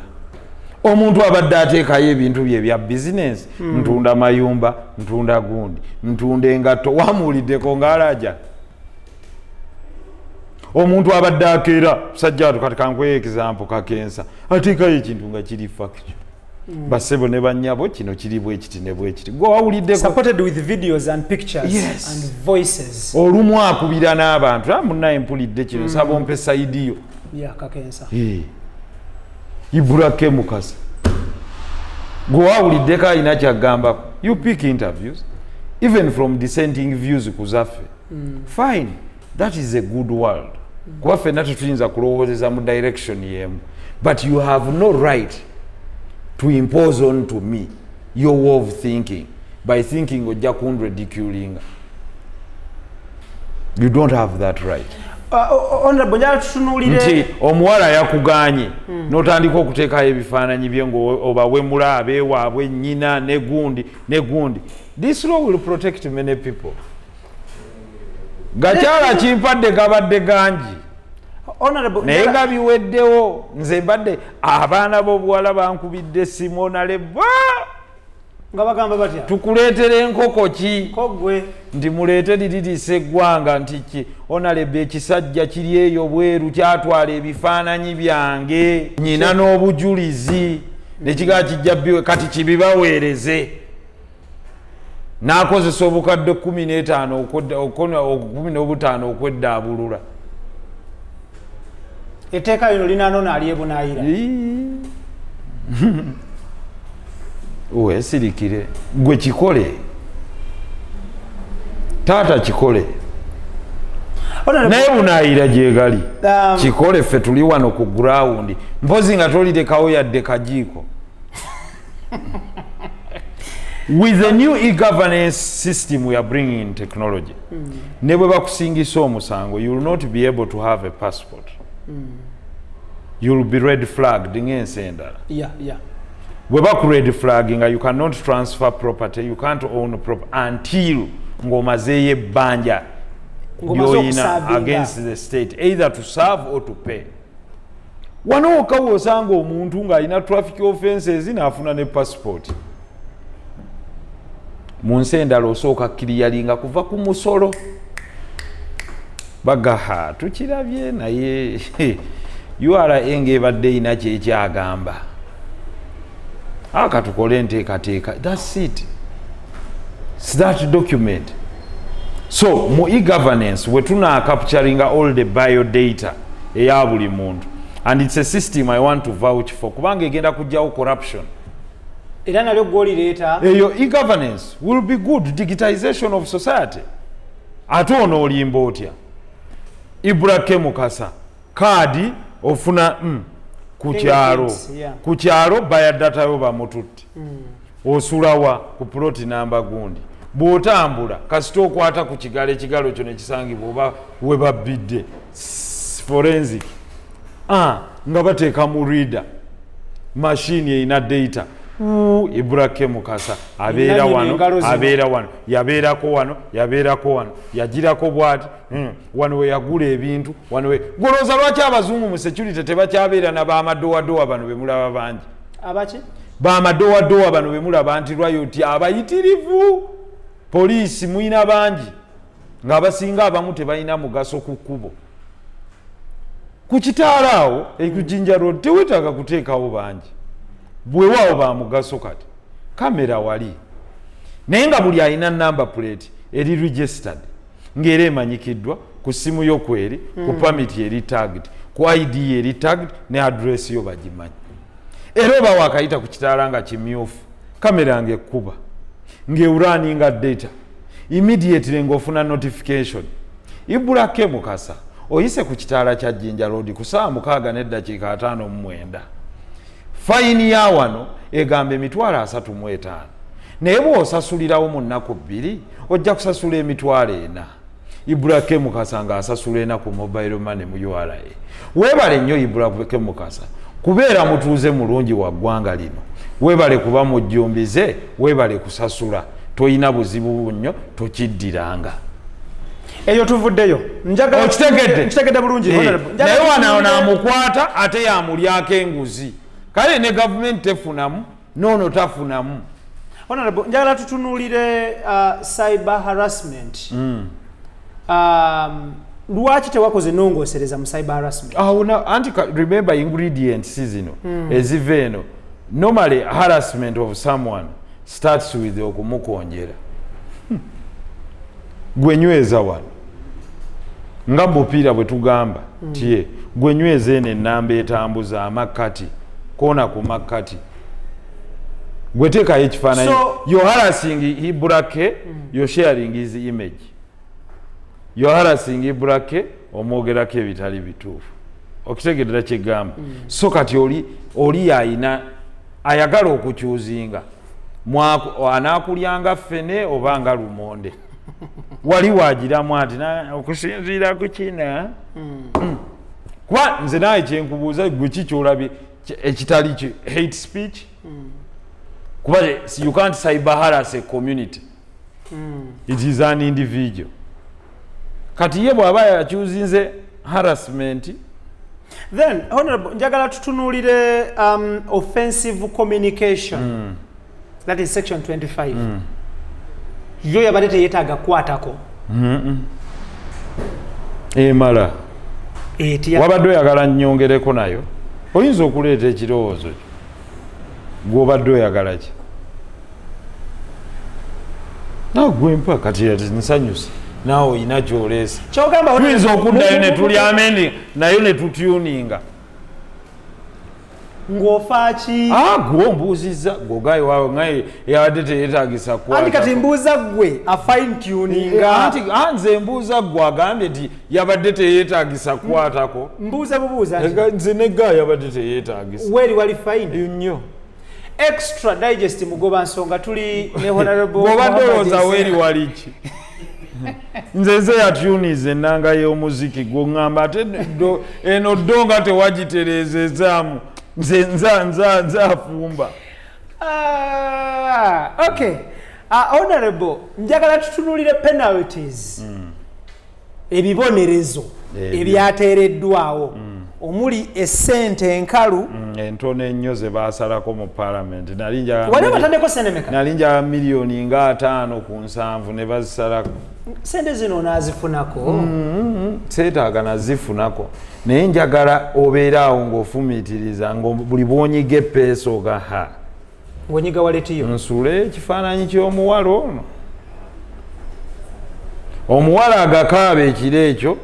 omuntu abadde ateekayo ebintu bye ebya bizinensi ntunda mayumba ntunda gundi ntunda engatto wamuwuliddeko ngaalaja omuntu abadde akeera sajja atu kati kankweyo example kakensa ateekayo ekintu nga kiri faction bassebo ne bannyabo kino kiri bwekiti ne bwekiti gwe wawuliddeko supported with videos and pictures Yes. and voices. Olumu akubira n'abantu a munnaye mpulidde kino nsaba ompe saidiyo iburake mukasa gwewawuliddeko alina kyagambako you pick interviews. Even from dissenting views ku zaffe fine that is a good world. Kuba ffenna tetuyinza kulowoozeza mu direction yemu. But you have no right to impose on to me your way of thinking by thinking ojja kunridiculinga you don't have that right Uh, honorable njala tutunuulire nti omuwala yakuganye n'otandika okuteekayo ebifaananyi bye ngaobawemula abeewaabwe nnyina ne gundi ne gundi. This law will protect many people. Gakyala kimpadde gabadde gangi. Honorable naye njala- nga biweddewo nze mbadde abaana b'obuwala bankubidde simonale ba nga bagamba batya? Tukuleetera enkoko ki? Ko gwe nti muleete liririisa eggwanga nti ki? Onalebe ekisajja kiri eyo bweru kyatwala ebifaananyi byange. Nyina n'obujulizi. Nekigaa kijja biwe kati kibibaweereze. N'akozesa obukadde kumi n'etaano okwedda- okona- kumi n'obutaano okweddaabulula etteeka lino linanoona weesirikire gwe kikole. Taata kikole. Naye bunaayira gyegali um, kikole ffe tuli wano ku gurawundi mpozi nga tolirekawo yadde kajiiko. With the new e-governance system we are bringing in technology ne bwe bakusingisa omusango you will not be able to have a passport. You will be red flagged ng'ensi endala. Yeah, yeah. Bwe baku red flag nga you cannot transfer property. You can't own property until ng'omazeeyo ebbanja lyoyina against the state either to serve or to pay. Wano wokka wosanga omuntu ng'alina traffic offenses n'afuna ne passport. Mu nsi endala osooka kiriyalinga kuva ku musolo. Bagaha tukirabye naye ura ng'ebadde erina kyekyagamba aka tukole enteekateeka. Thats it. That document. So mu e-governance we tunacapturinga all the biodata eya buli muntu. And its a system i want to vouch for. Kubanga egenda kujjawo corruption. Era nalyo gwolireeta eyo e-governance will be good. Digitization of society. Ate ono olimba otya? Ibrake mukasa. Kaadi ofuna mm, ku kyalo. Ku kyalo bayadatayo bamututte osulawa ku ploti namba gundi. Bw'otambula kasita okwata ku kigalo ekigalo kyo nekisangibwa oba we babbidde forensic. Ah, nga bateeka mu reader. Mashini erina data Uu, iburake mukasa abeera wano abeera wano. Yabeerako wano yabeerako wano. Yagirako bwati. Mm, wano we yagula ebintu wano golooza lwaki abazungu mu security tebakyabeera na bamadowadowa bano bemulaba bangi? Abaki? Bamadowadowa bano bemulaba nti lwayoti abayitirivu. Poliisi muyina bangi. Ng'abasinga abamu tebalina mugaso ku kkubo. Ku kitaala awo ekujinja road tewetaaga kuteekawo bangi bwewaawo ba mugaso kati kamera wali. Naye nga buli alina namba plate eri registered ng'era emanyikiddwa ku ssimu yo kweri ku pamiti eri tagged ku id eri tagged ne adress yo bagimanyi. Era oba wakayita ku kitaala nga kimyufu kamera ngaekkuba ng'euraninga data immediately ng'ofuna notification ibulake mukasa oyise ku kitaala kya jinja road ku saawa mukaaga n'eddakiika ataano mu mwenda fayini ya wano egamba emitwalo asatu mu etaano. Naye bw'osasulirawo mu nnaku bbiri ojja kusasula emitwalo ena. Ibulake mukasa ng'asasula ena ku mobile money mu ura weebale nnyo ibulake mukasa kubeera mutuuze mulungi wa ggwanga lino. Weebale kuba mujjumbize weebale kusasula. Toyina buzibu nnyo tokiddiranga. Eyo tuvuddeyo. Okitegedde? Eh, naye wano namukwata ate yamulyako enguzi kale ne gavumenti tefunamu noono tafunamu. Honorable, njagala tutunuulire uh, cyber harassment. Mm. um, lwaki tewakoze nongosereza mu cyber harassment? Awo na- anti remember ingredients zino eziva eno. Normally harassment of someone starts with okumukonjera. Hmm. gwenyweza wano. Nga mupiira bwe tugamba tye gwenyweza eno enamba etambuza amakkati koona ku makkati. Gweteekayo ekifaananyi. So- you're harassing ibrake you're sharing his image. You're harassing ibrake omwogerako ebitali bituufu. Okitegeerera kyegamba so kati oli oli ayina ayagala okukyuzinga. Anaakulyanga ffene oba nga lumonde. Wali wagiramu ati "Na- okusinziira ku kina? Mm. kuba nze naye kyenkubuuza gwe ki kyolabye? ki- ekitali ki hate speech? Kuba si- you can't cyber harass a community. It is an individual. Kati ye bw'aba yakyuzinze harassment. Then honorable njagala tutunuulire um, offensive communication. That is section 25 yo yabadde teyeetaaga kukwatako. Emala. Etya. Wabadde oyagala nnyongereko nayo oyinza okuleeta ekirowoozo kyo gw'obadde oyagala ki? Nawe gwempa kati ati nsanyuse. Naawe oyina kyoleesa. Kyogamba Honorable, okuddayo ne mu- tulya amendi nayo ne tutuninga ng'ofa ki Ah, gwe ombuuzizza gwogaye waawe ngaye yabadde teyeetagisa anti kati mbuuza ggwe a fine tuninga. Anti ah, nze mbuuza gwe agambye nti yabadde teyeetagisa kukwatako mbuuza bubuuza nze negga yabadde teyeetagisa weri wali fine? Nnyo extra digest mugoba nsonga tuli ne honorable bw'obadde Muhammad olowooza Issa. weeri wali ki? Nze nze yatuniza ennanga y'omuziki gwoŋŋamba ate do- eno ddo nga tewagitereezezaamu nze nza nza nzafumba Ah, okay uh, honorable njagala tutunulire penalties. Ebibonerezo Ebyo. ebyateereddwawo omuli essente enkalu. Mm, entono ennyo ze baasalako mu paalamenti wali mili- batandeko senemeka? nali njagala miliyoni nga ataano ku nsanvu ne bazisalako sente zino onaazifunako? Seetaaga nazifunako. Naye njagala obeere awo ng'ofumiitiriza nga buli bwonyiga epeesa ogaha. Ngonyiga waletiyo nsule ekifaananyi ky'omuwala ono. Omuwala agakaaba ekiro ekyo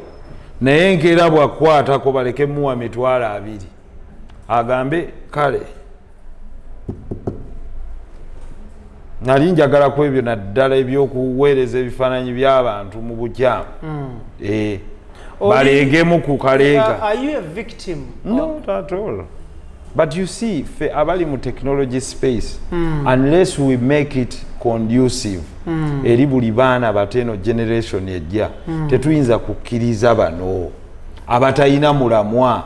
naye nkeera bwakukwatako baleke muwa mitwalo abiri. Agambe kale. Nali njagala ku ebyo naddala ebyokuweereza ebifaananyi by'abantu mu bukyamu. Eh, Oli- baleegemu ku kaleega Not at all. But you see, fe abali mu technology space, unless we make it conducive, eri buli baana bateno generation ejja, tetuyinza kukkiriza bano. Abatalina mulamwa.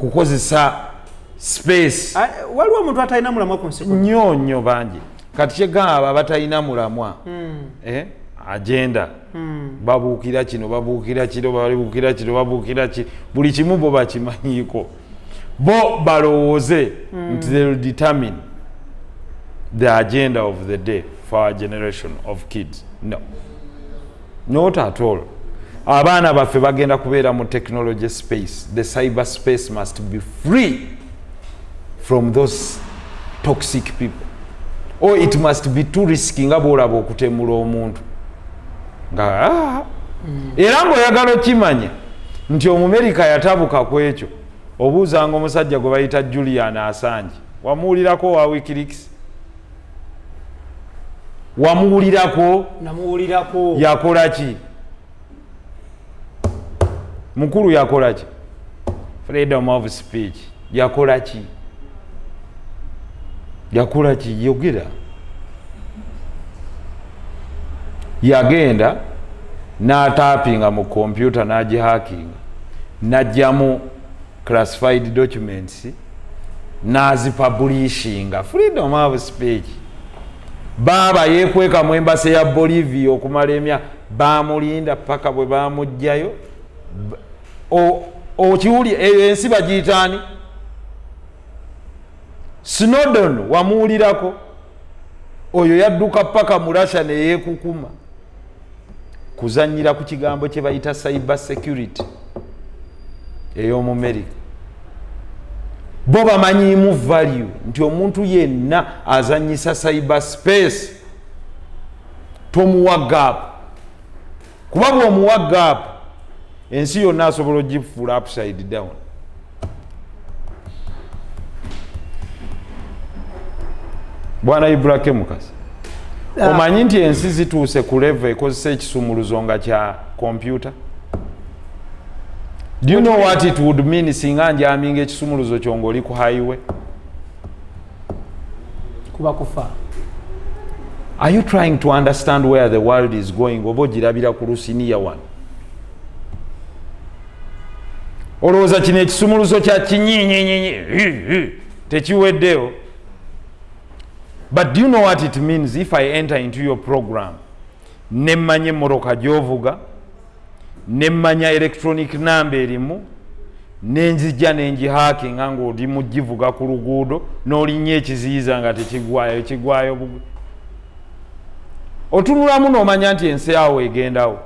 Kukozesa space. Waliwo omuntu atalina mulamwa ku nsi kuno. nnyo nnyo bangi. Kati kyegamba abatalina mulamwa Hmm, eh, agenda. Babuukira kino babuukira kino babuukira kino babuukira ki buli kimu bo bakimanyiiko. Bo balowooze nti they will determine the agenda of the day for our generation of kids? No. Not at all. Abaana baffe bagenda kubeera mu technology space. The cyber space must be free from those toxic people. Or it must be too risky nga bwolaba okutemula omuntu. Nga ah. era ng'oyagala okimanya nti omumerika yatabuka ku ekyo obuuzanga omusajja gwe bayita julian asanji wamuwulirako wa wikileaks wamuwulirako? Namuwulirako. Yakola ki? Mukulu yakola ki? Freedom of speech. Yakola ki? Yakola ki? Yogera. Yagenda n'atapinga mu kompyuta n'agihakinga n'ajjamu classified documents n'azipublishinga. Freedom of speech baaba yeekweka mu embasi ya bolivia okumala emya bamulinda paka bwe bamugjayo Ba- o- okiwuli eyo ensi bagiyitaani snowdon wamuwulirako oyo yadduka paka mu russia neyeekukuma kuzanyira ku kigambo kye bayita cyber security ey'omumerika bo bamanyiimu value nti omuntu yenna azanyisa cyber space tomuwa gaapu kuba bw'omuwa gaapu ensi yonna asobola ogifuula upside down. Bwana ibrahim mukasi Ah. omanyi nti ensi zituuse ku leve ekozesa ekisumuluzo nga kya kompyuta do you know what it would mean singa njaminga ekisumuluzo kyo ngaoli ku highway? Kuba kufa are you trying to understand where the world is going oba ogirabira ku lusiniya wano olowooza kino ekisumuluzo kya kinyinyinyi tekiweddeyo but do you know what it means if i enter into your program? Nemmanya emmoroka gyovuga nemmanya electronic number erimu nenzijja nengihakinga ngaoli mugivuga ku luguudo n'olinnya ekiziyiza nga tekigwayo ekigwayo bugwi otunulamu n'omanya nti ensi awo egendawo.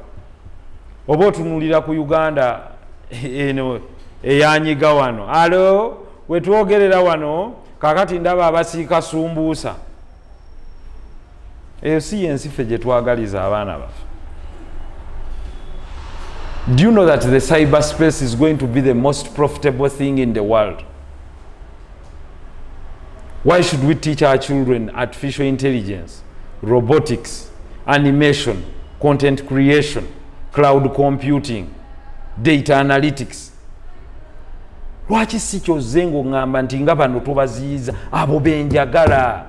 Oba otunulira ku uganda eno eyanyiga wano. Alo wetwogerera wano kakati ndaba abasiika sumbuusa. Eyo si yensi ffe gye twagaliza abaana baffe do you know that the cyberspace is going to be the most profitable thing in the world? Why should we teach our children artificial intelligence robotics animation content creation cloud computing data analytics? Lwaki si kyozze ngaoŋŋamba nti nga bano tubaziyiza abo benjagala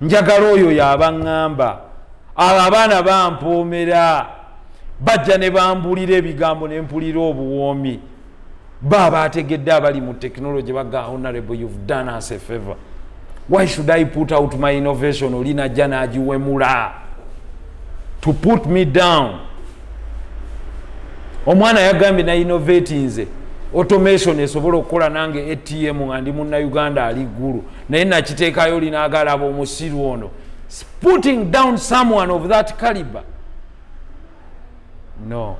njagala. Oyo yabaŋŋamba abo abaana bampoomera bajja ne bambulira ebigambo ne mpulira obuwoomi baaba ategedde abali mu technology baga honorable you've done us a favor. Why should i put out my innovation? Oli najja n'agiwemula. To put me down. Omwana yagambye na innovati nze automation esobola okukola nange atm nga ndi munnauganda ali ggulu. Naye nakiteekayo linaagalaba omusiru ono. Putting down someone of that caliber no.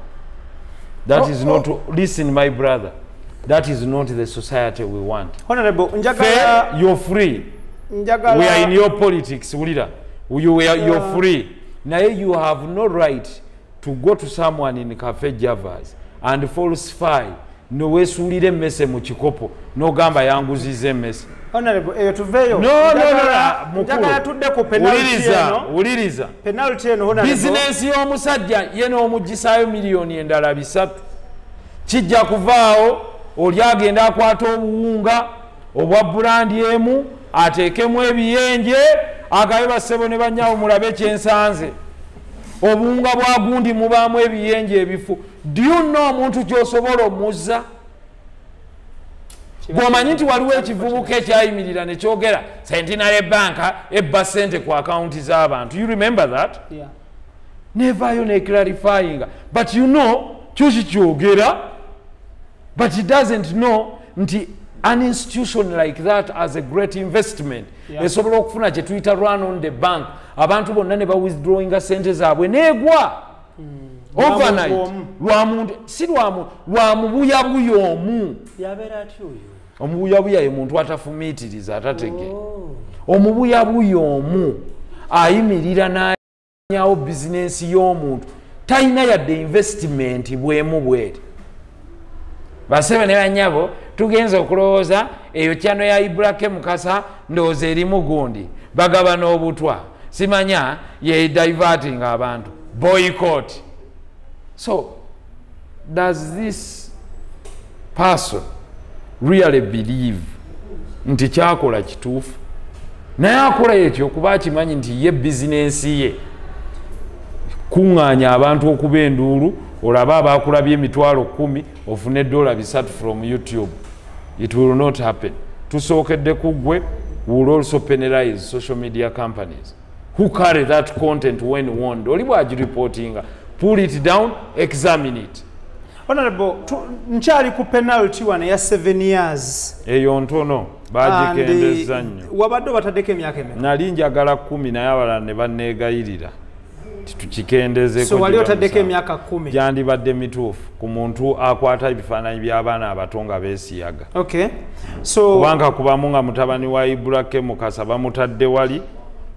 That Oh, is not oh. listen my brother. That is not the society we want. Honorable Fair, njagala you're free. Njagala we are in your politics wulira you are, you're Yeah. free. Now you have no right to go to someone in cafe javas and falsify noweesuulira emmese mu kikopo n'ogamba yanguziza emmese eyo tuveeyo. Penalty wuliriza bizinensi y'omusajja ye n'omugisaayo miliyoni endala bisatu. Kijja kuvaawo oli agenda akwata obuwunga obwa bulandi emu ateekemu ebiyenje agabe bassebo ne bannyawo mulabe kyensanze obuwunga bwa gundi mubaamu ebiyenje ebifu do you know omuntu gyosobola omuzza? Bw'omanyi nti waliwo ekivubuka ekyayimirira ne kyogera? Centenary banka ebba sente ku akawunti z'abantu. You remember that? Yeah. nevaayo neclarifyinga but you know kyo kikyogera but he doesn't know nti an institution like that as a great investment. Yeah. esobola okufuna kye tuyita run on the bank. Abantu bonna ne bawithdrawinga sente zaabwe. Neegwa overnight Lwa muntu lwa muntu. Si lwamu lwa mubuyabuya omu. Omubuyabuya ye muntu atafumiitiriza atatege. Oh. omubuyabuya omu ayimirira nanyawo bizinensi y'omuntu. Talina yadde investimenti bwemu bweri basebe ne banyabo tugenza okulowooza eyo kyano ya iburake mukasa ndowooza erimu gundi. Bagaba n'obutwa. Simanya ye diverting abantu. Boycott so does this person really believe nti kyakola kituufu? Naye akola ekyo kuba akimanyi nti ye bizinensi ye. Kuŋŋaanya abantu okuba enduulu olabe abakulabya emitwalo kumi ofune edola bisatu from youtube. It will not happen. Tusookedde ku gwe will also penalize social media companies. Who carry that content when warned? Oli bwagiripotinga pull it down examine it. Honorable nkyali ku penalty wano eya 7 years. Eyo ntono bagikendeza nnyo. wabadde obataddeko emyaka emeka? Nali njagala kumi naye abalala ne banneegayirira. Titukikendezeko so wali otaddeko emyaka kumi? Gyandibadde mituufu. Ku muntu akwata ebifaananyi by'abaana abato nga beesiyaga. Okay. So kubanga kubamu nga mutabani wa iburake mukasa bamutadde wali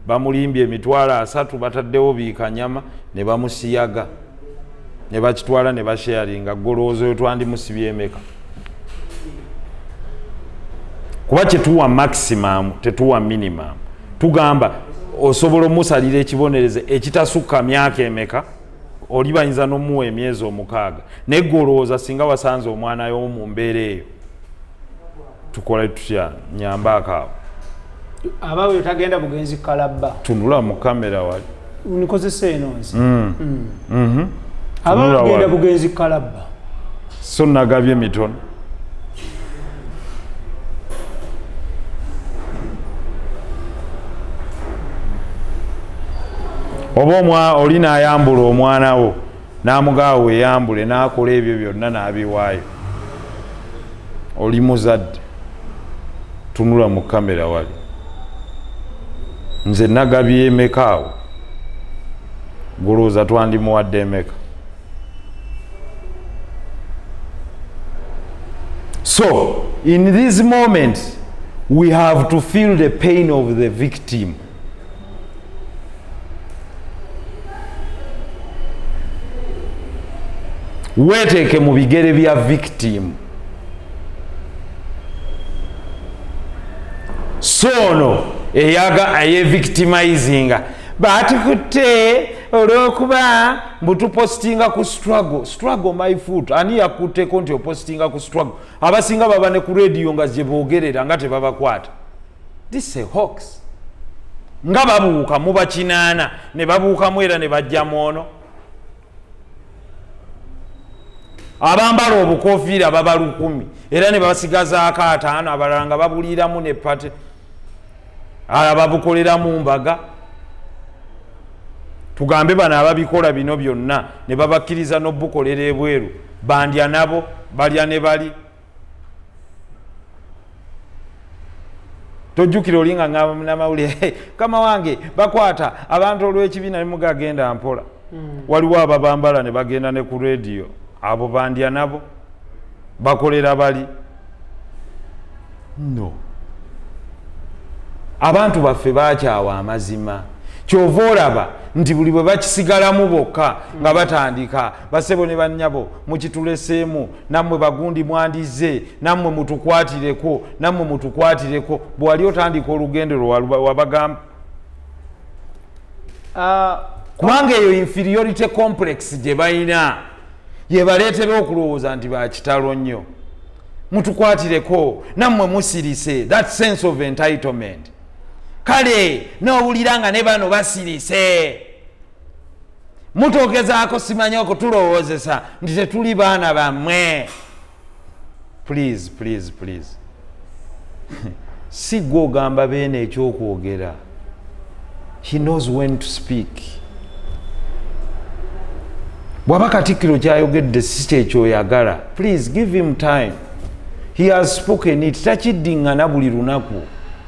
bamulimbye emitwalo asatu bataddewo biikanyama ne bamusiyaga. Ne bakitwala ne basharinga. Golowooza oyo twandimusibye emeka. Kuba kyetuwa maximum tetuwa minimum. Tugamba osobola omusalira ekibonerezo ekitasukka myaka emeka oli bayinza n'omuwa emyezi omukaaga. Naye gwe olowooza singa wasanze omwana yo mu mbeera eyo. Tukole tutya? Nyamba akaawo aba oyo tagenda bugenzi kalabba. Tunula mu kamera wali nikozesa eno nzi Mhm. aba Tunula bagenda wali. bugenzi kalabba. So nagabye mitono oba omwa oli naayambula omwana wo n'amugaawo weeyambule n'akola ebyo byonna n'abiwaayo. Oli muzadde. Tunula mu kamera wali nze nagabye emeka awo. Guluuza twandimuwadde emeka. So, in this moment, we have to feel the pain of the victim. weeteeke mu bigere bya victim. So ono eyevictimizinga. Batikutte olwokuba mbutupositinga ku struggle. Struggle my foot. Ani yakutteko nti opositinga ku struggle? Abasinga baba ne ku rediyo nga gye boogerera nga tebabakwata. This a hoax. Nga babuuka muba kinaana ne babuukamu era ne bajjamu ono. Abambala obukofiira baba lukumi era ne basigazaako ataano abalala nga babuliramu ne pate ala babukoleramu mbaga. Tugambe bano ababikola bino byonna ne babakkiriza n'obukolera ebweru. Bandya nabo balya ne bali. Tojjukira oli nga ŋŋamba namawulire "Hey, kama wange bakwata. Abantu olw'ekibiina ne mugagenda mpola. Waliwo ababambala ne bagenda ne ku rediyo abo bandya nabo bakolera bali. No abantu baffe bakyawa amazima. Kyova olaba nti buli bwe bakisigalamu bokka nga batandika basebo ne bannyabo mukituleseemu nammwe bagundi mwandize nammwe mutukwatireko nammwe mutukwatireko bwewali otandika olugendo lwo waluba- wabagamba. Ah, kubanga eyo inferiority complex gye balina yebaleetera okulowooza nti bakitalo nnyo. Mutukwatireko nammwe musirise that sense of entitlement kale n'owulira nga ne bano basirise. Mutogezaako simanyi okutulowoozesa nti tetuli baana bammwe. Please please please. Si gwe ogamba beene ekyokwogera. He knows when to speak. Bw'aba katikkiro kyayogedde si kyekyoyagala please give him time. He has spoken it. Takiddiŋŋana buli lunaku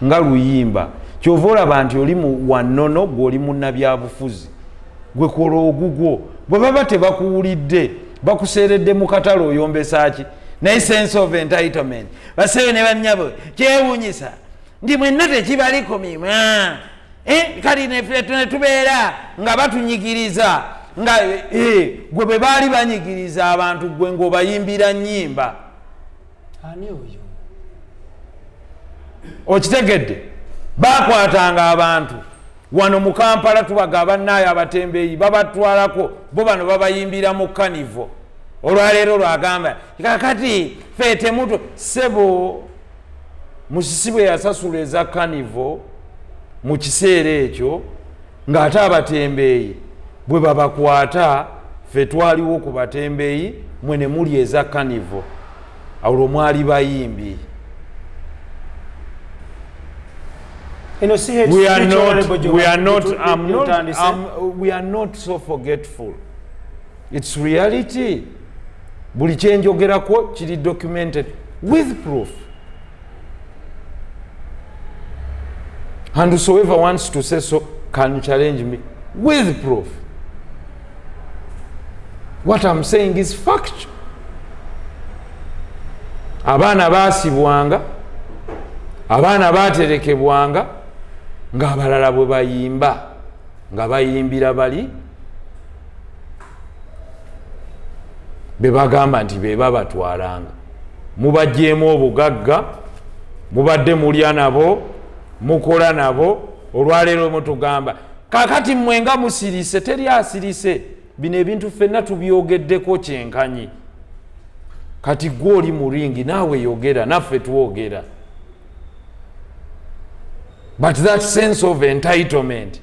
nga luyimba kyova olaba nti oli mu wannono gweoli munnabyabufuzi gwe kola ogugwo bwe baba tebakuwulidde bakuseeredde mu katale oyombesa ki? Naye sense of entitlement. Baseyo ne bannyabo kyewunyisa ndi mwenna tekibaliko mima Eh, kati nefe netubeera nga batunyigiriza nga eh, gwe bwe baali banyigiriza abantu gwe ng'obayimbira nnyimba. Ani oyo? Okitegedde bakwatanga abantu. Wano mu kampala tubaga abannaayo abatembeeyi babatwalako bo bano babayimbira mu kanivo. Olwaleero lwagamba kakati fe temuto sebo musisi bwe yasasula eza kanivo mu kiseera ekyo ng'ate abatembeeyi bwe babakwata fe twaliwo ku batembeeyi mwe ne muli eza kanivo. Olwo mwali bayimbi we are not we are not I'm not. I'm, we are not so forgetful. It's reality. Buli kyenjogerako kiri documented with proof. And whosoever wants to say so can challenge me with proof. What i'm saying is fact. Abaana baasibwanga abaana baterekebwanga ng'abalala bwe bayimba nga bayimbira bali be bagamba nti be babatwalanga. Mubajjeemu obugagga mubadde mulya nabo mukola nabo olwaleero mutugamba kakati mmwe nga musirise teri asirise bino ebintu ffenna tubyogeddeko kyenkanyi. Kati gwe oli mu ringi naawe yogera naffe twogera but that sense of entitlement.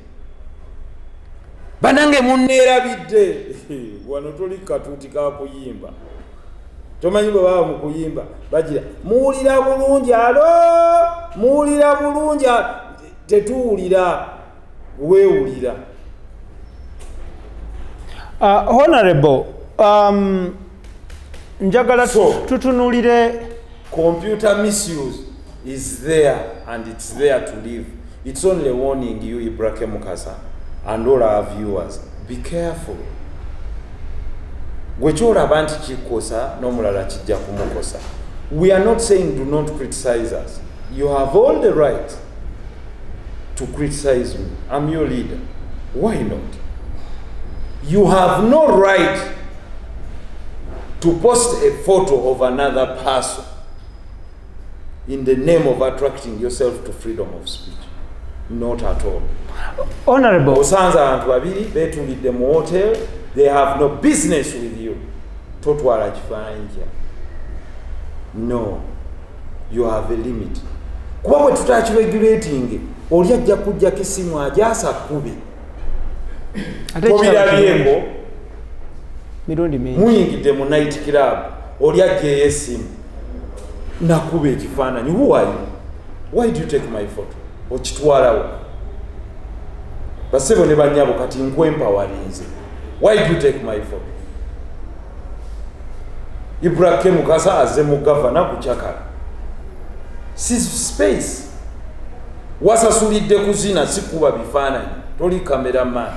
Banange munneerabidde. Wano toli katuuti kakuyimba tomanyi bwe baba mukuyimba bagira muwulira bulungi alo! Muwulira bulungi a-" tetuwulira weewulira. Uh, honorable um, njagala So- tutunulire computer misuse is there and it's there to live. It's only warning you ibrahim mukasa and all our viewers. Be careful. We are not saying do not criticize us. You have all the right to criticize me. I'm your leader. Why not? You have no right to post a photo of another person in the name of attracting yourself to freedom of speech. Not at all. honorable. Osanze abantu babiri betulidde mu hotel. They have no business with you. Totwala kifaananyi no. You have a limit. Kuba bwe tutakiregulating oli ajja kujjako essimu ajasa kube ate ekirala mubirabyeko mirundi mingi. Muyingidde mu night club. Oli ajjaeyo essimu nakuba ekifaananyi. Who are you? Why do you take my photo? Okitwalawo. Basebo ne banyabo kati nkwempawalinze why do you take my photo? Ibrahim kasa azze mu gavana ku kyakala. Si space. Wasasulidde kuzina sikuba bifaananyi. Toli kameraman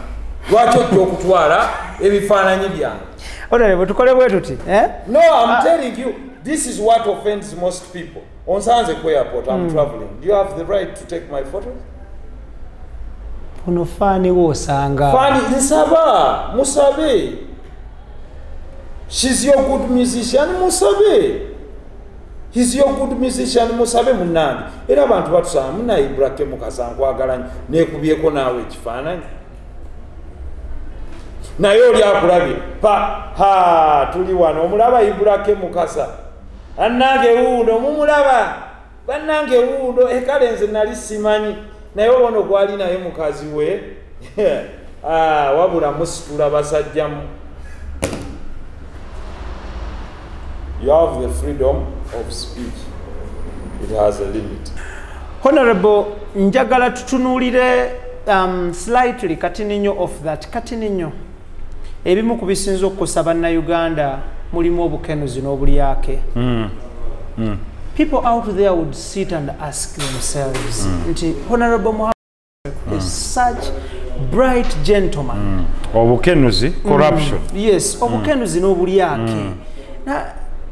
lwaki ojja okutwala ebifaananyi byange? Honorable tukole bwe tuti eh? No, I'm telling you, this is what offends most people. On Sanze Airport, I'm traveling. Do you have the right to take my photos? ono faaniwo osanga Fani nsaba, musabe. She's your good musician, musabe. He's your good musician, musabe munange. Era abantu batusaba muna Ibrahim Mukasa nkwagala nnyo nekubyeko naawe ekifaananyi. naye oli akulabye pa ha tuli wano omulaba Ibrahim Mukasa annange wuuno mumulaba. Bannange wuuno ekale nze nali simanyi. Naye obono gwali naye mukazi we. Ah, wabula musitula basajjamu. You have the freedom of speech. It has a limit. Honorable njagala tutunuulire um, slightly katininyo of that katininyo ebimu ku bisinza okukosa bannayuganda mulimu obukenuzi n'obulyake mm. Mm. people out there would sit and ask themselves nti honorable muhammad is such bright gentleman. Obukenuzi corruption. Yes obukenuzi n'obulyake na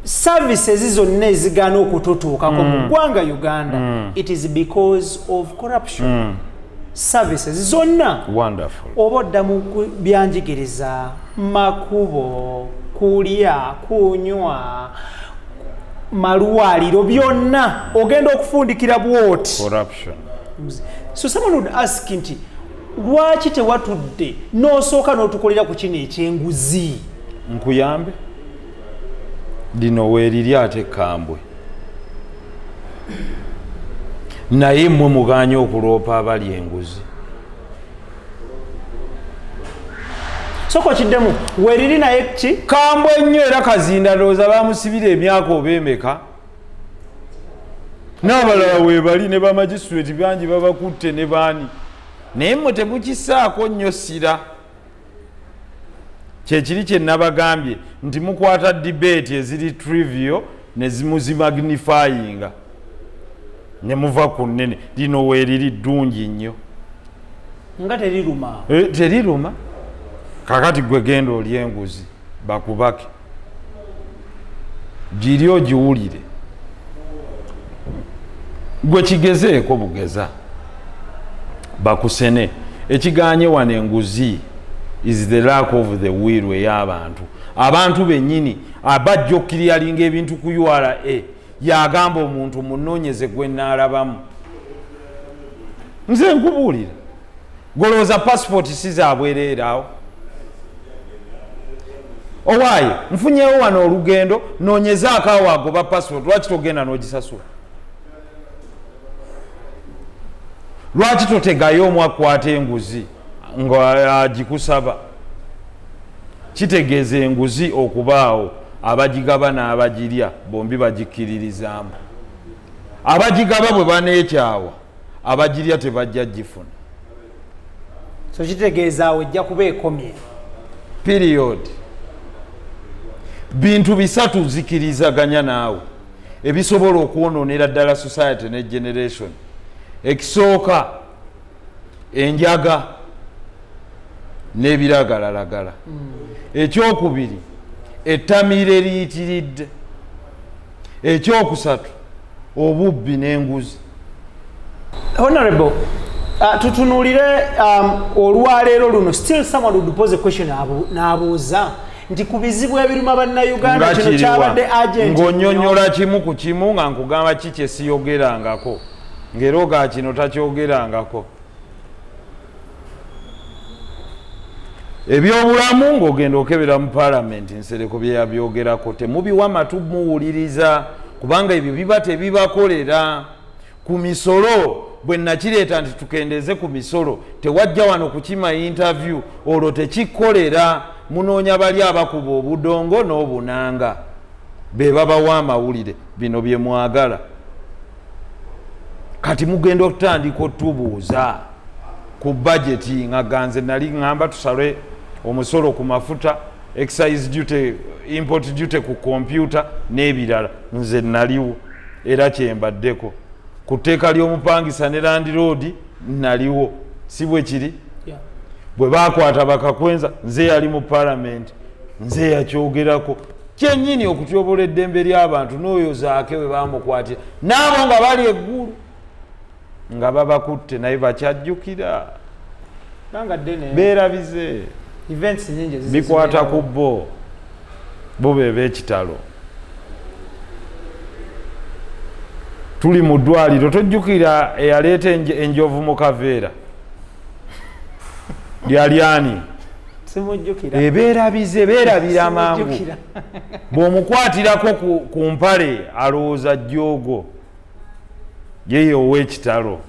services zonna ezigaana okututuukako mu ggwanga uganda. It is because of corruption services zonna. Wonderful. Oba odda mu byanjigiriza makubo kulya kunywa malwaliro byonna. Ogenda okufundikira bwoti. Corruption. So someone would ask nti lwaki tewatudde n'osooka n'otukolera ku kino ekyenguzi? Nkuyambe. Lino weeriri ate kambwe naye mmwe muganye okuloopa abali enguzi. Sooka okiddemu weeriri naye ki? Kambwe ennyo era kazinda ndowooza bamusibira emyaka oba emeka? N'abalala weebali ne bamagistureti bangi babakutte ne baani? Naye mmwe temukisaako nnyo sira. Kyekiri kye nabagambye nti mukwata dibeeti eziri trivio ne zimuzimagnifyinga ne muva ku nnene. Lino weeriri ddungi nnyo. Nga teriruma. Eh, teriruma? Kakati gwe genda oli enguzi bakubake. Giri ogiwulire. Gwe kigezeeko bugeza. Bakusene. Ekiganye wano enguzi is the lack of the will ey'abantu abantu. Bennyini abajja okkiryalinga ebintu ku ura yagamba omuntu munoonyeze gwe naalabamu nze nkubuulira. Golowooza pasipoti si zabwereeraawo owaaye nfunyewo wano olugendo noonyezaako awo agoba pasipoti lwaki togenda n'ogisasula? Lwaki totegayo omwakwata enguzi nga agikusaba? Kitegeeza enguzi okubaawo abagigaba n'abagirya bombi bagikkiririzaamu. Abagigaba bwe baneekyawa abagirya tebajja gifuna. So kitegeeza awo ejja kuba ekomye. Period. Bintu bisatu zikirizaganya naawe. Ebisobola okwonoonera ddala society ne generation. Ekisooka enjaga n'ebiragalalagala. Ekyokubiri ettamiiro eriyitiridde ekyokusatu obubbi n'enguzi. Honorable uh, tutunuulire um, olwaleero luno. Still someone would pose a question n'abu- n'abuuza nti ku bizibu ebiruma bannayuganda kino kyabadde agent ng'onyonnyola kimu ku kimu nga nkugamba ki kye siyogerangako? Ng'era oga kino takyogerangako ebyobulamu ng'ogenda okebera mu paalamenti nsereko bye yabyogerako temubiwa matu muwuliriza kubanga ebyo biba tebibakolera. Ku misolo bwe nakireeta nti tukendeeze ku misolo tewajja wano kukima interview olwo tekikkolera munoonya bali abakuba obudongo n'obunanga. Be babawa amawulire bino bye mwagala. Kati mugenda okutandika otubuuza ku bajeti nga ganze nali ŋŋamba tusale omusolo ku mafuta excise duty import duty ku kompyuta n'ebirala. Nze naliwo era kyembaddeko. Ku tteeka ly'omupangisa ne landiroodi naliwo. Si bwe kiri? Bwe bakwata bakakwenza nze yali mu paalamenti nze yakyogerako. Kyennyini okutyobola eddembe ly'abantu n'oyo zaake bwe bamukwatira n'abo nga bali eggulu nga babakutte naye bakyajjukira. Nanga ddene. Beerabize events nyingi bikwata ku bo. Bo be b'ekitalo tuli mu ddwaliro tojjukira eyaleeta enj- enjovu mu kaveera. Lyalyani ebeerabize beerabira mangu. Simujjukira. bw'omukwatirako ku, ku mpale alowooza jjoogo yeye ow'ekitalo.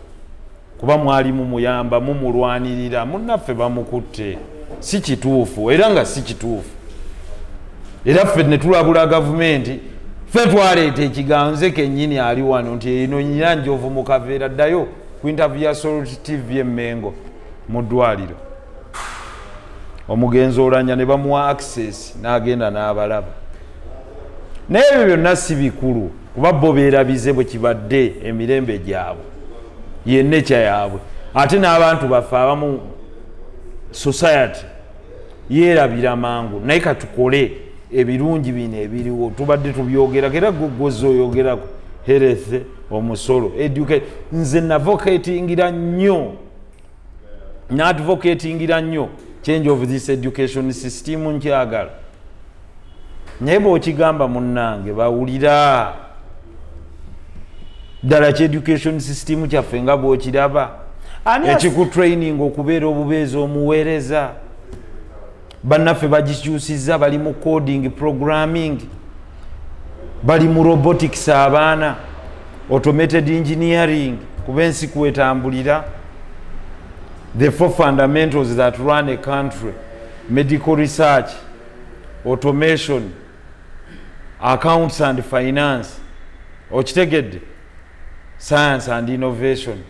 Kuba mwali mumuyamba mumulwanirira munnaffe bamukutte si kituufu era nga si kituufu. Era ffe ne tulabula gavumenti ffe twaleeta ekigambo nze kennyini ali wano nti eno nyina njovu mu kaveera ddayo ku interview ya solut tv emengo mu ddwaliro. Omugenzi olanya ne bamuwa access n'agenda n'abalaba. Naye ebyo byonna si bikulu kuba bo beerabize bwe kibadde emirembe gyabwe yenneca yaabwe. Ate n'abantu baffe abamu society yeerabira mangu. Naye katukole ebirungi bino ebiriwo tubadde tubyogerako era gogwoza oyogerako health omusolo educate nze navocatingira nnyo naadvocatingira nnyo change of this education system nkyagala. Naye bwokigamba munnange bawulira ddala ki education system kyaffe nga bwokiraba ekikutraining okubeera obubeezi omuweereza. Bannaffe bagikyusiza bali mu coding programming bali mu robotics abaana automated engineering kuba ensi kwetambulira. The four fundamentals that run a country medical research automation accounts and finance. Okitegedde? Science and innovation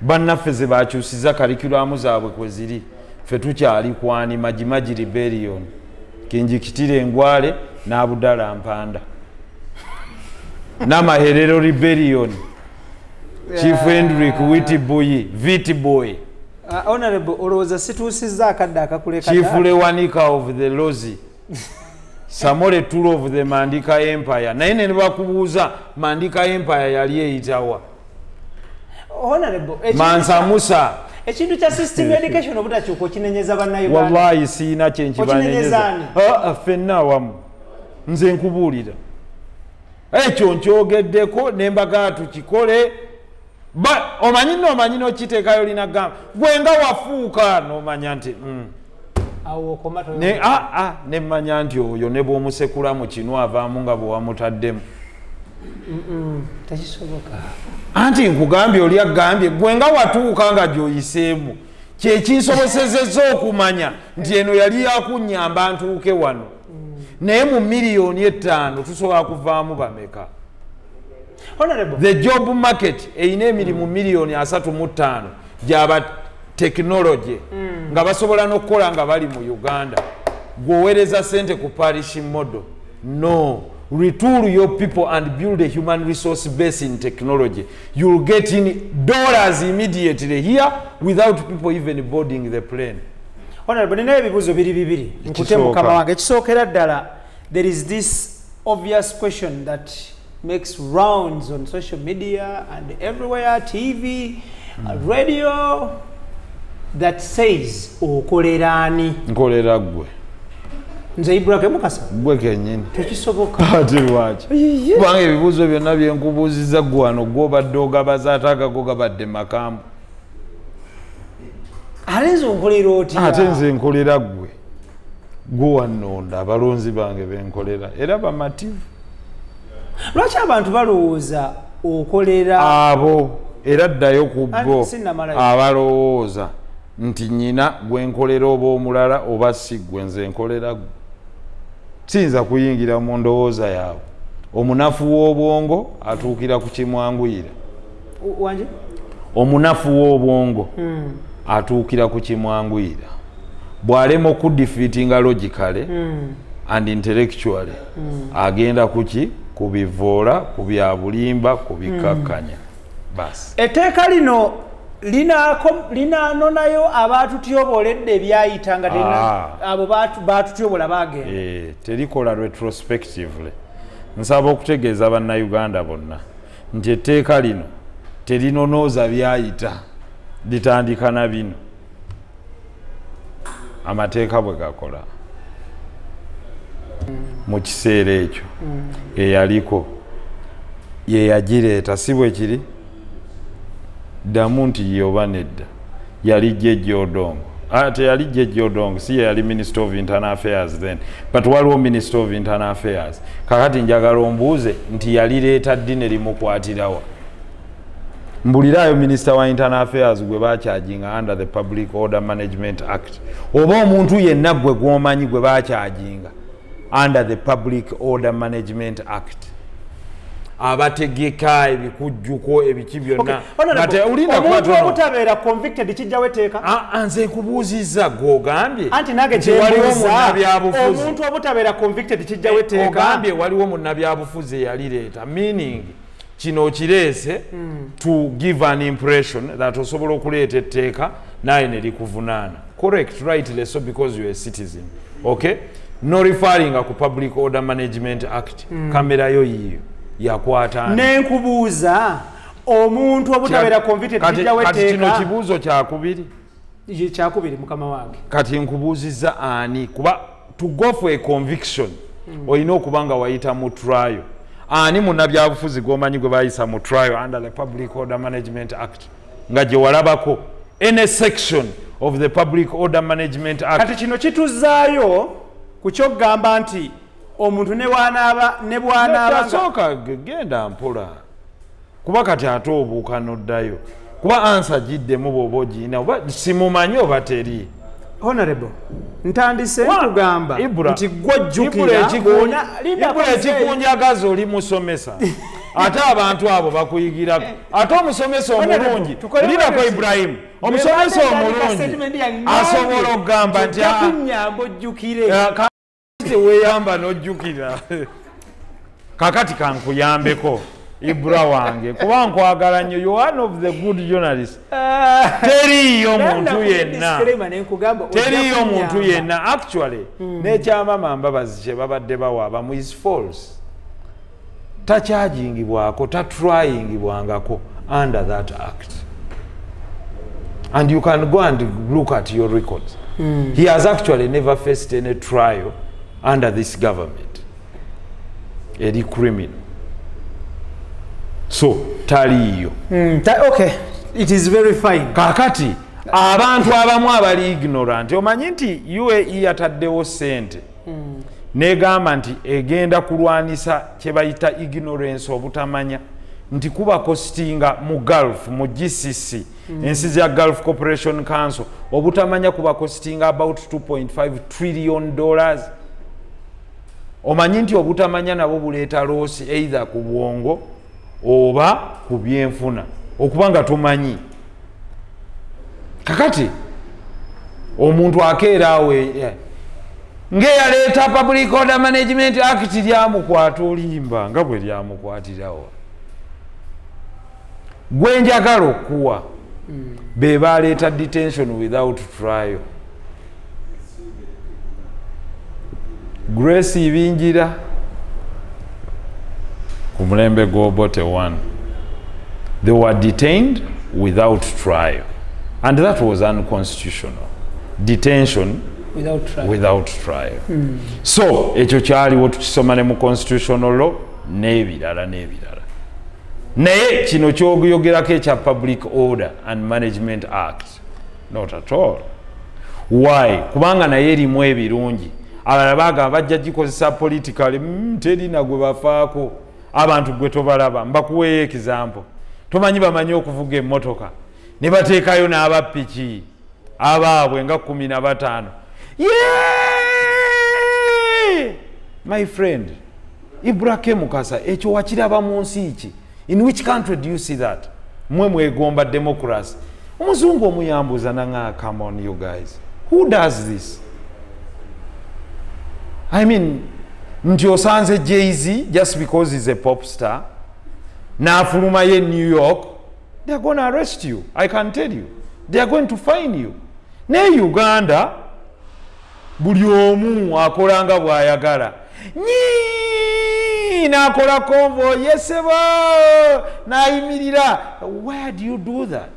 bannaffe ze bakyusiza kalikulamu zaabwe kwe ziri ffe tukyali kwani majimaji rebellion. Kinjikitire engwale n'abudala mpanda. N'amaherero rebellion. Chief hendrick witboy vitboy Uh, honorable olowooza situusizza akadde akakuleka chief lewanika of the lozi. Samole tool of the mandika empire. Naye ne nebakubuuza mandika empire yali eyitawa honorable ekintu mansa kya- musa. ekintu kya system education obutakyuka okinenyeza bannayuganda wallahi siina kyenkibanenyeza ani? Ah, ffenna awamu. Nze nkubuulira. Ekyo nkyogeddeko nembaga tukikole. Ba omanyi noomanyi nokiteekayo lina gamba. Gwe nga wafuuka nomanya nti mm. awo okoma to- ne ah, ah, nemmanya nti oyo ne bwomusekula mu kinu avaamu nga bwe wamutaddemu. Tekisoboka anti nkugambye oli agambye gwe nga watuuka nga gyoyiseemu kyekinsobosezeza okumanya nti eno yali yakunyamba ntuuke wano. Naye mu miliyoni etaano tusobola kuvaamu bameka? The job market erina emirimu miliyoni asatu mu ttaano gyaba tekinology nga basobola n'okukola nga bali mu uganda. Gweowereza sente ku parishing model no retool your people and build a human resource base in technology. You'll get in dollars immediately here without people even boarding the plane. Honorable ninayo ebibuuzo biri bibiri. Nkute mukama wange ekisookera ddala there is this obvious question that makes rounds on social media and everywhere tv uh, radio that says okolera ani? Nkolera gwe nze ibrahim mukasa? Gwe kenyini tekisoboka. Ate lwaki? Kubanga ebibuuzo byonna byenkubuuziza gwe wano gwobadde ogabaza ate agago gabadde makamu. Ate nze onkolera otya? Ate nze nkolera gwe gwe wannonda abalonzi bange benkolera era bamativu. Lwaki abantu balowooza okolera? Abo era ddayo ku bo Ati abalowooza nti nyina gwe nkolera oba omulala oba si gwe nze nkolera gwe siyinza kuyingira mu ndowooza yaabwe. Omunafu w'obwongo atuukira ku kimwanguyira. Omunafu w'obwongo atuukira ku kimwanguyira. Bw'alema okudifiitinga logicale and intellectually agenda kuki ku bivoola ku bya bulimba ku bikakkanya. Basi etteeka lino linaanonayo abaatutyoboledde ebyayita nga Ah. abo baatutyobola bagenda Eh, terikola retrospectively. Nsaba okutegeeza bannayuganda bonna nti etteeka lino terinonooza byayita litandika na bino. Amateeka bwe gakola. Mu kiseera ekyo eyaliko yeyagireeta si bwe kiri ddamu nti yoba nedda. Yali jjejja odongo. Ah, teyali jjejja odongo si ye yali minister of internal affairs then. But waliwo minister of internal affairs. Kakati njagala ombuuze nti yalireeta ddi ne limukwatirawa mbulirayo minisita wa internal affairs gwe bakyaginga under the public order management act. Oba omuntu yenna gwe gwomanyi gwe bakyaginga under the public order management act abategeka ebikujjuko ebiki byonna. Omuntu obutabeera convicted kijjawo etteeka ah, nze nkubuuzizza gwogambye anti nange nti waliwo kyembuuza munnabyabufuzi. omuntu obutabeera convicted kijjawo etteeka ogambye waliwo munnabyabufuzi eyalireeta meaning kino okireese to give an impression that osobola okuleeta etteeka naye ne likuvunaana. Correct rightly so because you are a citizen okay? No referringa ku public order management act. Kamerayo yiyo yakwata ani? nenkubuuza omuntu obutabeera convicted Kati- kijjawo kati kino etteeka kibuuzo kyakubiri kyakubiri mukama wange. Kati nkubuuzizza ani? Kuba to go for a conviction olina okuba nga wayita mu trial. Ani munnabyabufuzi gwomanyi gwe bayisa mu trial under the public order management act? Nga gye walabako any section of the public order management act. Kati kino kituzaayo ku kyokugamba nti omuntu ne bwanaaba ne bwanaaba nga- tasooka genda mpola. Kuba kati ate obuuka noddayo. Kuba ansa giddemu bw'oba ogiyina oba simumanyi oba teri. Honorable ntandise nkugamba nti Ibula gwojjukira ekiku- bona linda Ibula ekikunjagaza oli musomesa. Ate abantu abo bakuyigirako. Ate omusomesa omulungi lirako ibrahimu omusomesa omulungi asobola okugamba nti "Ah, teweyamba n'ojjukira. Kakati kankuyambeko ibura wange. Kuba nkwagala nnyo you one of the good journalist teriiyo muntu yenna. Teriiyo muntu yenna. Actually n'ekyamama mbabazi kye babadde bawaaba is false. Takyagingibwako tatryingibwangako under that act. And you can go and look at your records. He has actually never faced any trial under this government eri criminal. So taliiyo okay it is very fine. Kakati abantu abamu abali ignorant omanyi nti uae yataddewo sente negamba nti egenda kulwanisa kyebayita ignorance obutamanya nti kuba kostinga mu gulf mu gcc ensi za gulf corporation council obutamanya kuba kostinga about 2.5 trillion dollars omanyi nti obutamanya nabo buleeta loosi either ku bwongo oba ku byenfuna. Okuba nga tomanyi. Kakati omuntu akeera awo e- ng'eyaleeta public order management act lyamukwata olimba nga bwe lyamukwatirawo gwe njagala okuwa be baleeta detention without trial grace ibingira ku mulembe gw'obote 1 they were detained without trial and that was unconstitutional. Detention without trying. without trial. So ekyo kyaliwo tukisoma ne mu constitutional law n'ebirala n'ebirala. Naye kino kyoyogerako ekya public order and management act not at all. Why? Kubanga naye erimu ebirungi abalala bagamba bajja gikozesa political mm, terina gwe bafaako. Abantu gwe tobalaba mbakuweeyo ekizampo tomanyi bamanyi okuvuga emmotoka. Ne bateekayo n'abapiki abaabwe nga kumi na bataano. Yee! my friend ibrahim mukasa ekyo wakiraba mu nsi ki? In which country do you see that? Mwe mwegomba democracy. Omuzungu omuyambuza nanga come on you guys. Who does this i mean nti osanze jz just because he's a pop star n'afulumayo e new york they are going to arrest you. I can tell you. They are going to fine you. Ne uganda buli omu akola nga bw'ayagala. Nyi n'akola konvo yeseba n'ayimirira. Where do you do that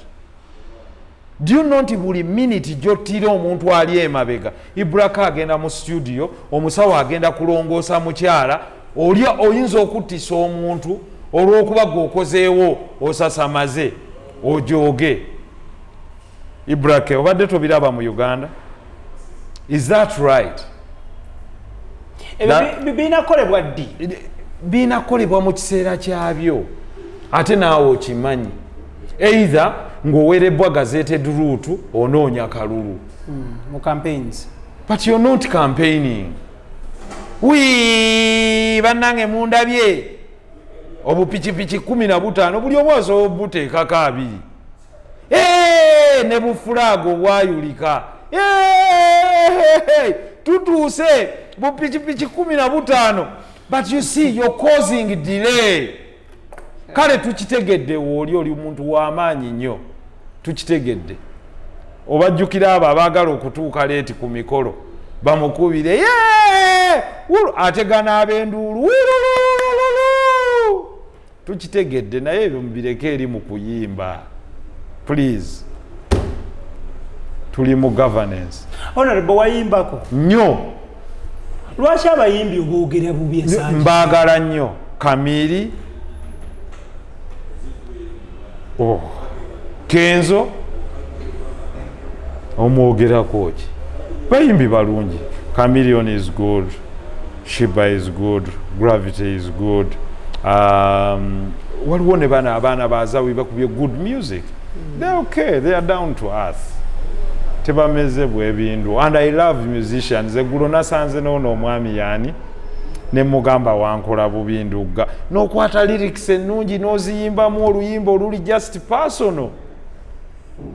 do you know nti buli miniti gy'ottira omuntu ali emabega? Iburaka agenda mu studio omusawo agenda kulongoosa mukyala oli oyinza okuttisa omuntu olw'okuba gweokozeewo osasamaze ojooge. Iburake obadde tobiraba mu uganda? Is that right? Binakolebwa ddi? Binakolebwa mu kiseera kyabyo. Ate naawe okimanyi. Either ng'owerebwa gazeted root onoonya kalulu mu campaigns. But you're not campaigning. Wi bannange mundabye. Obupikipiki kumi na butaano buli omu osobola obuteekako abiri ne bufulaago obwayulika tutuuse bupikipiki kumi na butaano but you see you're causing delay kale tukitegedde wooli oli muntu w'amaanyi nnyo tukitegedde. Obajjukira abo abaagala okutuuka leeti ku mikolo bamukubire "Yee! Wulu!" ategana ab'enduulu tukitegedde naye ebyo mubireke eri mu kuyimba. Please. Tuli mu governance. Honorable wayimbako? Nnyo lwaki abayimbi oboogera bubi mbaagala nnyo. Kamiri. Oh. Kenzo omwogerako ki bayimbi balungi. Camilion is good shiba is good gravity is good. Um, waliwo ne bana abaana bazawi bakubye good music. They okay they are down to earth. Tebameze bwebindu. And i love musicians. Eggulo nasanze noono omwami yani? Nemugamba wankola bubi ndugga nokwata lyrics ennungi noziyimbamu oluyimba oluli just personal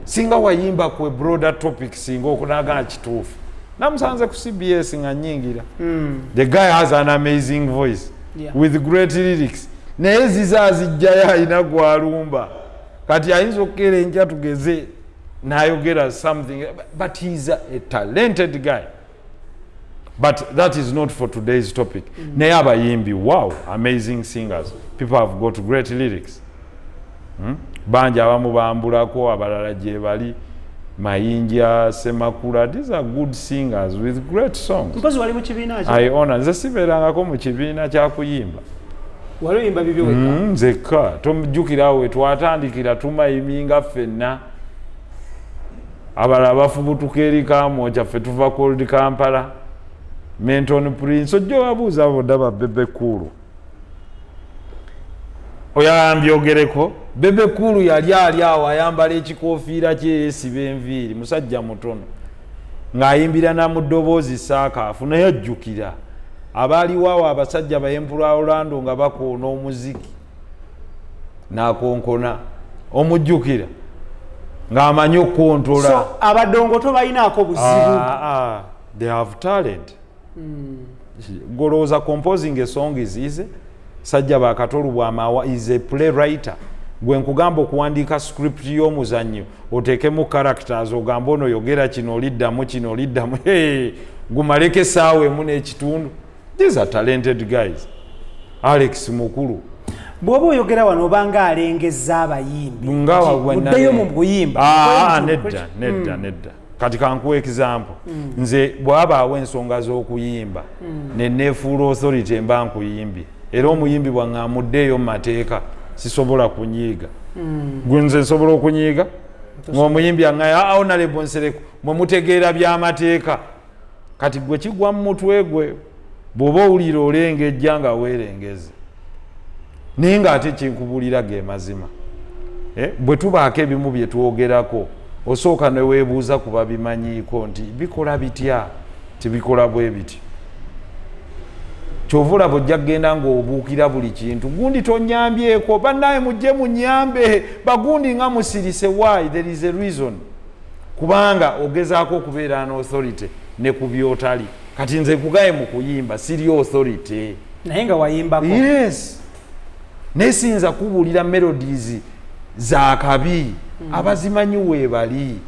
singa wayimba ku broader topic singa okunagana kituufu namusanze ku cbs nga nyingira mm. the guy has an amazing voice Yeah. with great lyrics naye ziza azijjayo alina gwalumba kati ayinza okukera nja tugeze nayogera something but he's a, a talented guy but that is not for today's topic mm. naye abayimbi wow amazing singers people have got great lyrics Hmm? Bangi abamu bambulako abalala gye bali mayinja semakula these are good singers with great songs. Mpozi wali mu kibiina ki i honor. Nze sibeerangako mu kibiina kyakuyimba wali oyimba bibyo weka Mm, nzekka. Tomujjukirawo wetwatandikira tumayiminga ffenna. Abalala bafubutuka eri kamwoca ffe tuva cold kampala. Menton prince ojja wabuuza boda babebe kulu oyambyogereko bebe kulu yali ali awo ayambala ekikofiira kye yeesiba enviiri musajja mutono. Ng'ayimbira na mu ddoboozi saakaafu naye ajjukira. Abaaliwo awo abasajja bayempula olando nga bakoona omuziki. N'akonkona. Omujjukira. Ng'amanyi okukontola so abadongo tobalinaako buzibu? Ah, ah, they have talent. Golowooza composing a song is easy sajja bakatolu bwamawa is a playwriter. Gwe nkugamba okuwandiika script y'omuzannyo oteekemu characters ogambe ono yogera kino oliddamu kino oliddamu. Hey, gumaleko essaawa emu n'ekitundu. These are talented guys. Alex mukulu. Bw'oba oyogera wano obanga alengeza abayimbi nga Nti, wabwe muddeyo nane- mu buyimba. Ah, Kwe- nedda nedda nedda. Kati kankuwa example. Nze bwabaawo ensonga z'okuyimba neneefuula authority emba nkuyimbye era omuyimbi bwange amuddeeyo mu mateeka sisobola kunyiiga. Gwe nze nsobola okunyiiga? Ngaomuyimbi aŋaya honorable nsereko mwe mutegeera byamateeka kati gwe kigwa mu mutwe gwe bw'oba owulira olengejja nga weerengeze naye ng'ate kinkubulira ge mazima. Eh, bwe tubaako ebimu bye twogerako osooka ne weebuuza ku babimanyiiko nti bikola bitya? Tibikola bwe biti kyova olaba ojja kgenda ng'obuukira buli kintu gundi tonyambyeko bannaye mujje munyambe bagundi nga musirise why there is a reason. Kubanga ogezaako okubeera an authority ne ku byotali. Kati nze kugaye mu kuyimba siri authority. Naye nga wayimbako. Yes. Naye siyinza kubuulira melodies za kabi. Abazimanyi weebali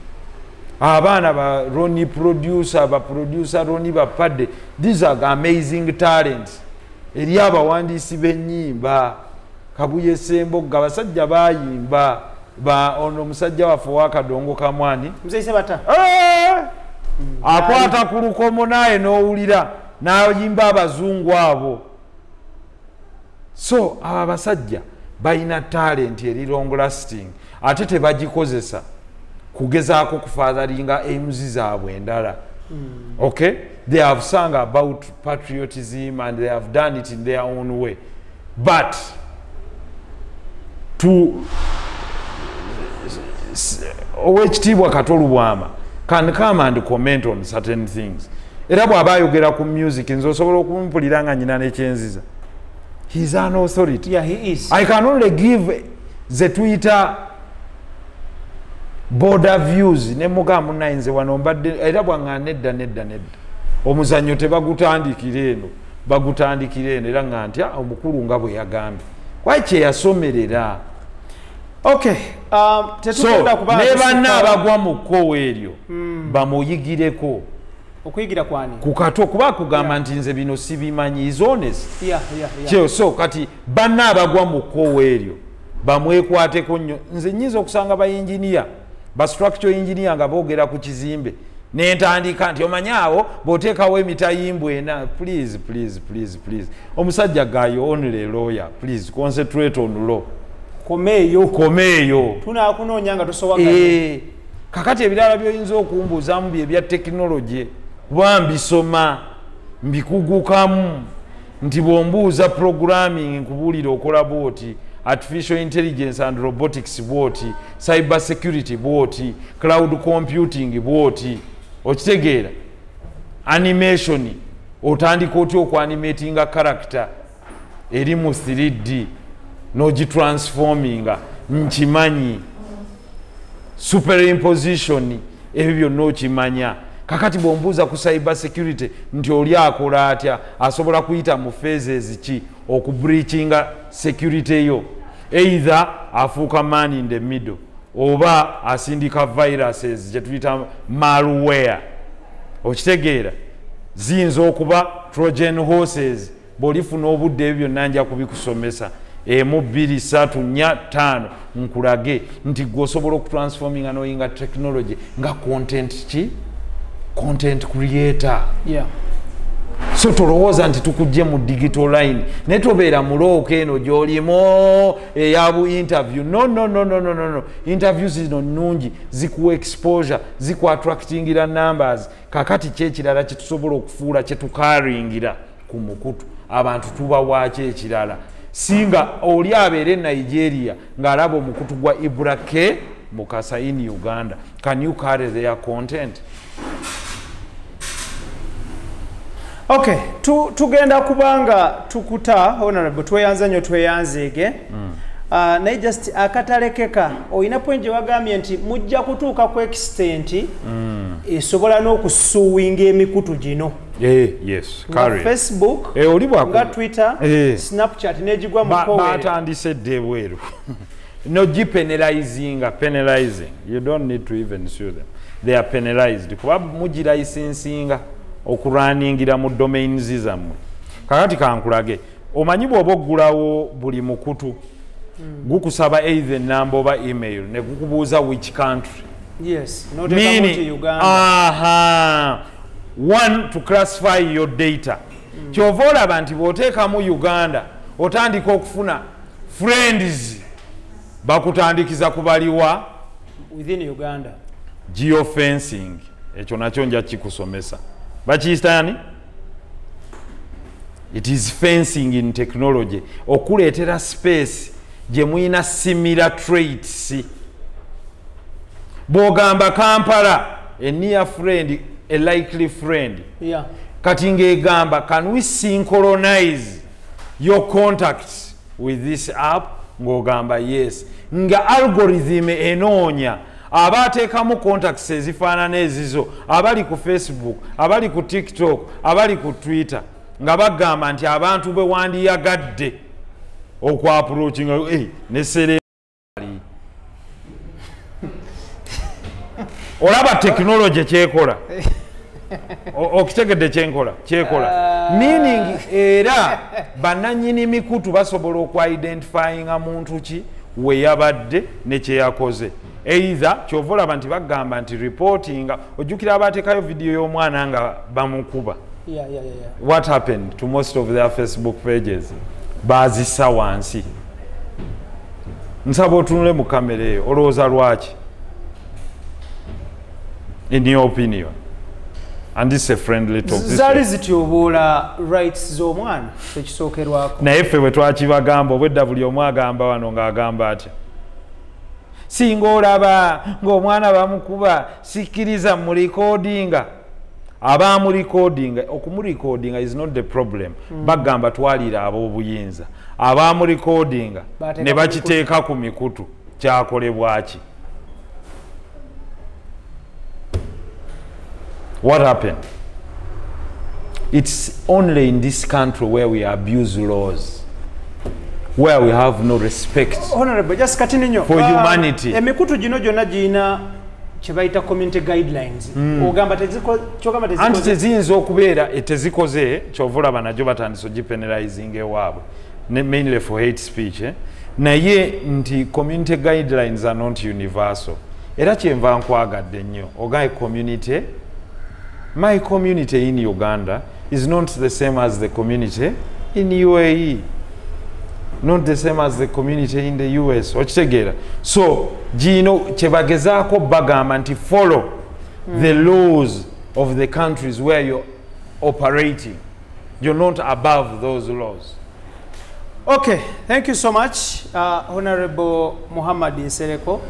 abaana ba roni producer baproducer roni bapadde these are amazing talents. Eri abawandiisi b'ennyimba kabuye sembogga abasajja bayimba ba ono omusajja waffe wakadongo kamwani. Eh! akwata ku lukomo naye n'owulira n'ayimba abazungu abo. So abo abasajja balina talenti eri long lasting ate tebagikozesa kugezaako kufaatharinga emuzi zaabwe endala. Okay? They have sung about patriotism and they have done it in their own way. But to owekitiibwa katolubwama can come and comment on certain things. Era bw'aba ayogera ku music nze osobola okumpulira nga nyina nekyenziza heis an authority. Yeah he is. I can only give ze tuyita border views ne mugamba munayinze wano mbadde era bwanga nedda nedda nedda. Omuzannyo tebagutandikira eno bagutandikira eno era nga ntya omukulu nga bwe yagambye. Kwai kyeyasomerera okay um, so ne banna abagwa mu kkowa eryo bamuyigireko. Okuyigira kwani ku kato kuba kugamba nti nze bino sibimanyi is honest. Yeah yeah yeah. Kyo so kati banna abagwa mu kkowa eryo bamwekwateko nnyo. Nze nyinza okusanga bayinginiya ba structure engineer nga boogera ku kizimbe. Nentandika nti omanyi awo bw'oteekawo emitayimbwa ena please please please please. Omusajja gayo only lawyer please concentrate on law. Komeeyo komeeyo tunakunoonya nga tosowaga Eh, kakati ebirala byoyinza okumbuuzamu bye bya tekinologi kuba mbisoma mbikugukamu nti bwombuuza programming nkubuulira okola bwoti artificial intelligence and robotics bwoti cyber security bwoti cloud computing bwoti okitegeera animation otandika otya okuanimatinga character eri mu 3d nogitransforminga nkimanyi. Superimposition ebyo byonna okimanya. Kakati bwombuuza ku cyber security nti oli akola atya asobola kuyita mu phases ki? Okubreachinga security yo. Either afuuka man in the middle oba asindika viruses gyetuyita malware. Okitegeera ziyinza okuba trojan horses bwolifuna obudde ebyo byonna nja kubikusomesa. Emu bbiri satu nnya ttaano nkulage nti gwe osobola okutransforminga noyinga technology nga content ki? Content creator. Yeah so tolowooza nti tukugye mu digital line. Naye tobeera mulooka eno gyolimu eya bu interview. No no no no no no interview zino nungi zikuwa exposure ziku attractingira numbers. Kakati kyekirala kyetusobola okufuula kyetukaringira ku mukutu. Abantu tubawaaki ekirala singa oli abeera e nigeria ng'alaba omukutu gwa ibrake mukasa in uganda. Can you carry their content okay tu, tugenda kubanga tukuta honorable tweyanza nnyo tweyanzeege mm. uh, naye just akatalekeka olina point gyewagambye nti mujja kutuuka ku extent mm. esobola n'okusuwinga emikutu gino. Eh, facebook Eh, nga twitter Eh. snapchat negigwa Ba- mukowere batandise dde bweru no gipenalizinga penalizing you don't need to even sue them. They are penalized. Kuba mugiraisensinga okurwaningira mu domains zammwe. Kakati kankulage omanyi bw'oba oggulawo buli mukutu gukusaba either enamba oba email ne gukubuuza which country? Yes aha one to classify your data. Kyova olaba nti bw'oteekamu uganda otandika okufuna friends bakutandikiza kubaliwa within uganda. geofencing. Ekyo nakyo nja kikusomesa bakiyitani it is fencing in technology. Okuleetera space gye muyina similar traits. Bw'ogamba kampala a near friend a likely friend. Yeah. Kati ng'egamba can we synchronize your contacts with this app? Ng'ogamba yes. Nga algorithm enoonya aba ateekamu contacts ezifaanana ezizo abali ku facebook abali ku tiktok abali ku twitter nga bagamba nti abantu bwe wandiyagadde okwapurokinga hey, nesere olaba tekinologi kyekola. Okitegedde kyenkola kyekola. Meaning era bannanyini mikutu basobola okwidentifyinga muntu ki weyabadde nekyeyakoze either kyova olaba nti bagamba nti reportinga ojjukira abateekayo vidiyo y'omwana nga bamukuba. Yeah yeah yeah, yeah. what happened to most of their facebook pages? Bazissa wansi. Nsaba otunule mu kamera eyo. Olowooza lwaki? In your opinion. And this is a friendly talk. Zaali zityoboola rights z'omwana ekisookerwako. Naye ffe bwe twakibagamba obwedda buli omu agamba wano ng'agamba atya singa olaba ng'omwana bamukuba sikkiriza mu likodinga abamurikodinga okumurekodinga is not the problem. Bagamba twalira ab'obuyinza abamurikodinga ne ku bakiteeka ku mikutu. Kyakolebwaki what happened? It's only in this country where we abuse laws where we have no respect honorable just katini nnyo For Ah, humanity. emikutu gino gyonna giyina kyebayita community guidelines. Ogamba teziko- kyogamba anti tezikoze teziyinza okubeera eh, tezikoze kyova olaba najjo batandise ogipenalizing ewaabwe mainly for hate speech eh? naye nti community guidelines are not universal. Era kyenva nkwagadde ennyo ogaye community my community in uganda is not the same as the community in uae not the same as the community in the us okitegeera so gino kyebagezaako bagamba nti follow mm. the laws of the countries where you're operating. You're not above those laws. Okay thank you so much uh, honorable muhammad nsereko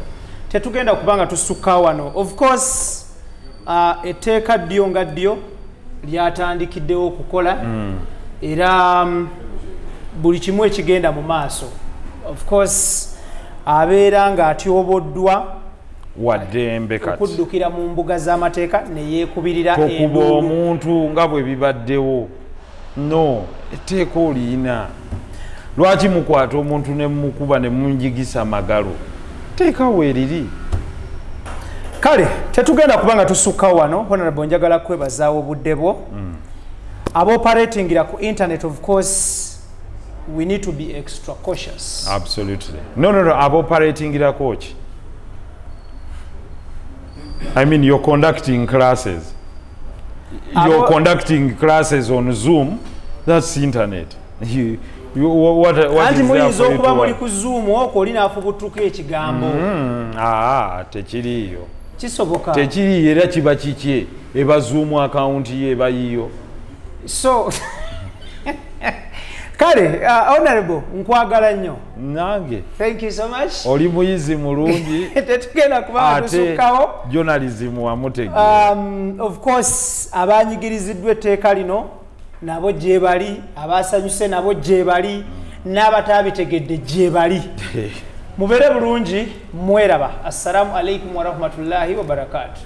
tetugenda kubanga tusukka wano. Of course uh, etteeka ddyo nga ddyo lyatandikiddewo okukola. Mm. era um, buli kimu ekigenda mu maaso. Of course abeera ng'atyoboddwa waddembe kati. okuddukira mu mbuga z'amateeka ne yeekubirira enduulu. omuntu nga bwe bibaddewo. No etteeka oliyina lwaki mukwata omuntu ne mukuba ne munjigisa magalo? Teeka weeriri kale tetugenda kubanga tusukkawo wano honorable njagala kwebazaawo obudde bwo. Aboperatingira ku internet of course we need to be extra cautious. Absolutely. No no no aboperatingirako ki i mean you're conducting classes. You're conducting classes on zoom. That's internet. You, you, what, what anti muyinza okuba muli ku zoom oko oli naafubutuka ekigambo. Mm, aa tekiriiyo. Kisoboka. Tekiriiyo era kiba kikye. Eba zoom akawunti ye eba yiyo so kale uh, honorable nkwagala nnyo. Nange. Thank you so much. Oli muyizi mulungi. Tetugenda ate tusukkawo. journalism wamutegeera um, of course abanyigiriziddwa etteeka lino nabo gye bali abasanyuse nabo gye bali n'abataabitegedde gye bali. Mubeere bulungi mweraba. Assalamu alaikum warahmatullahi wabarakatu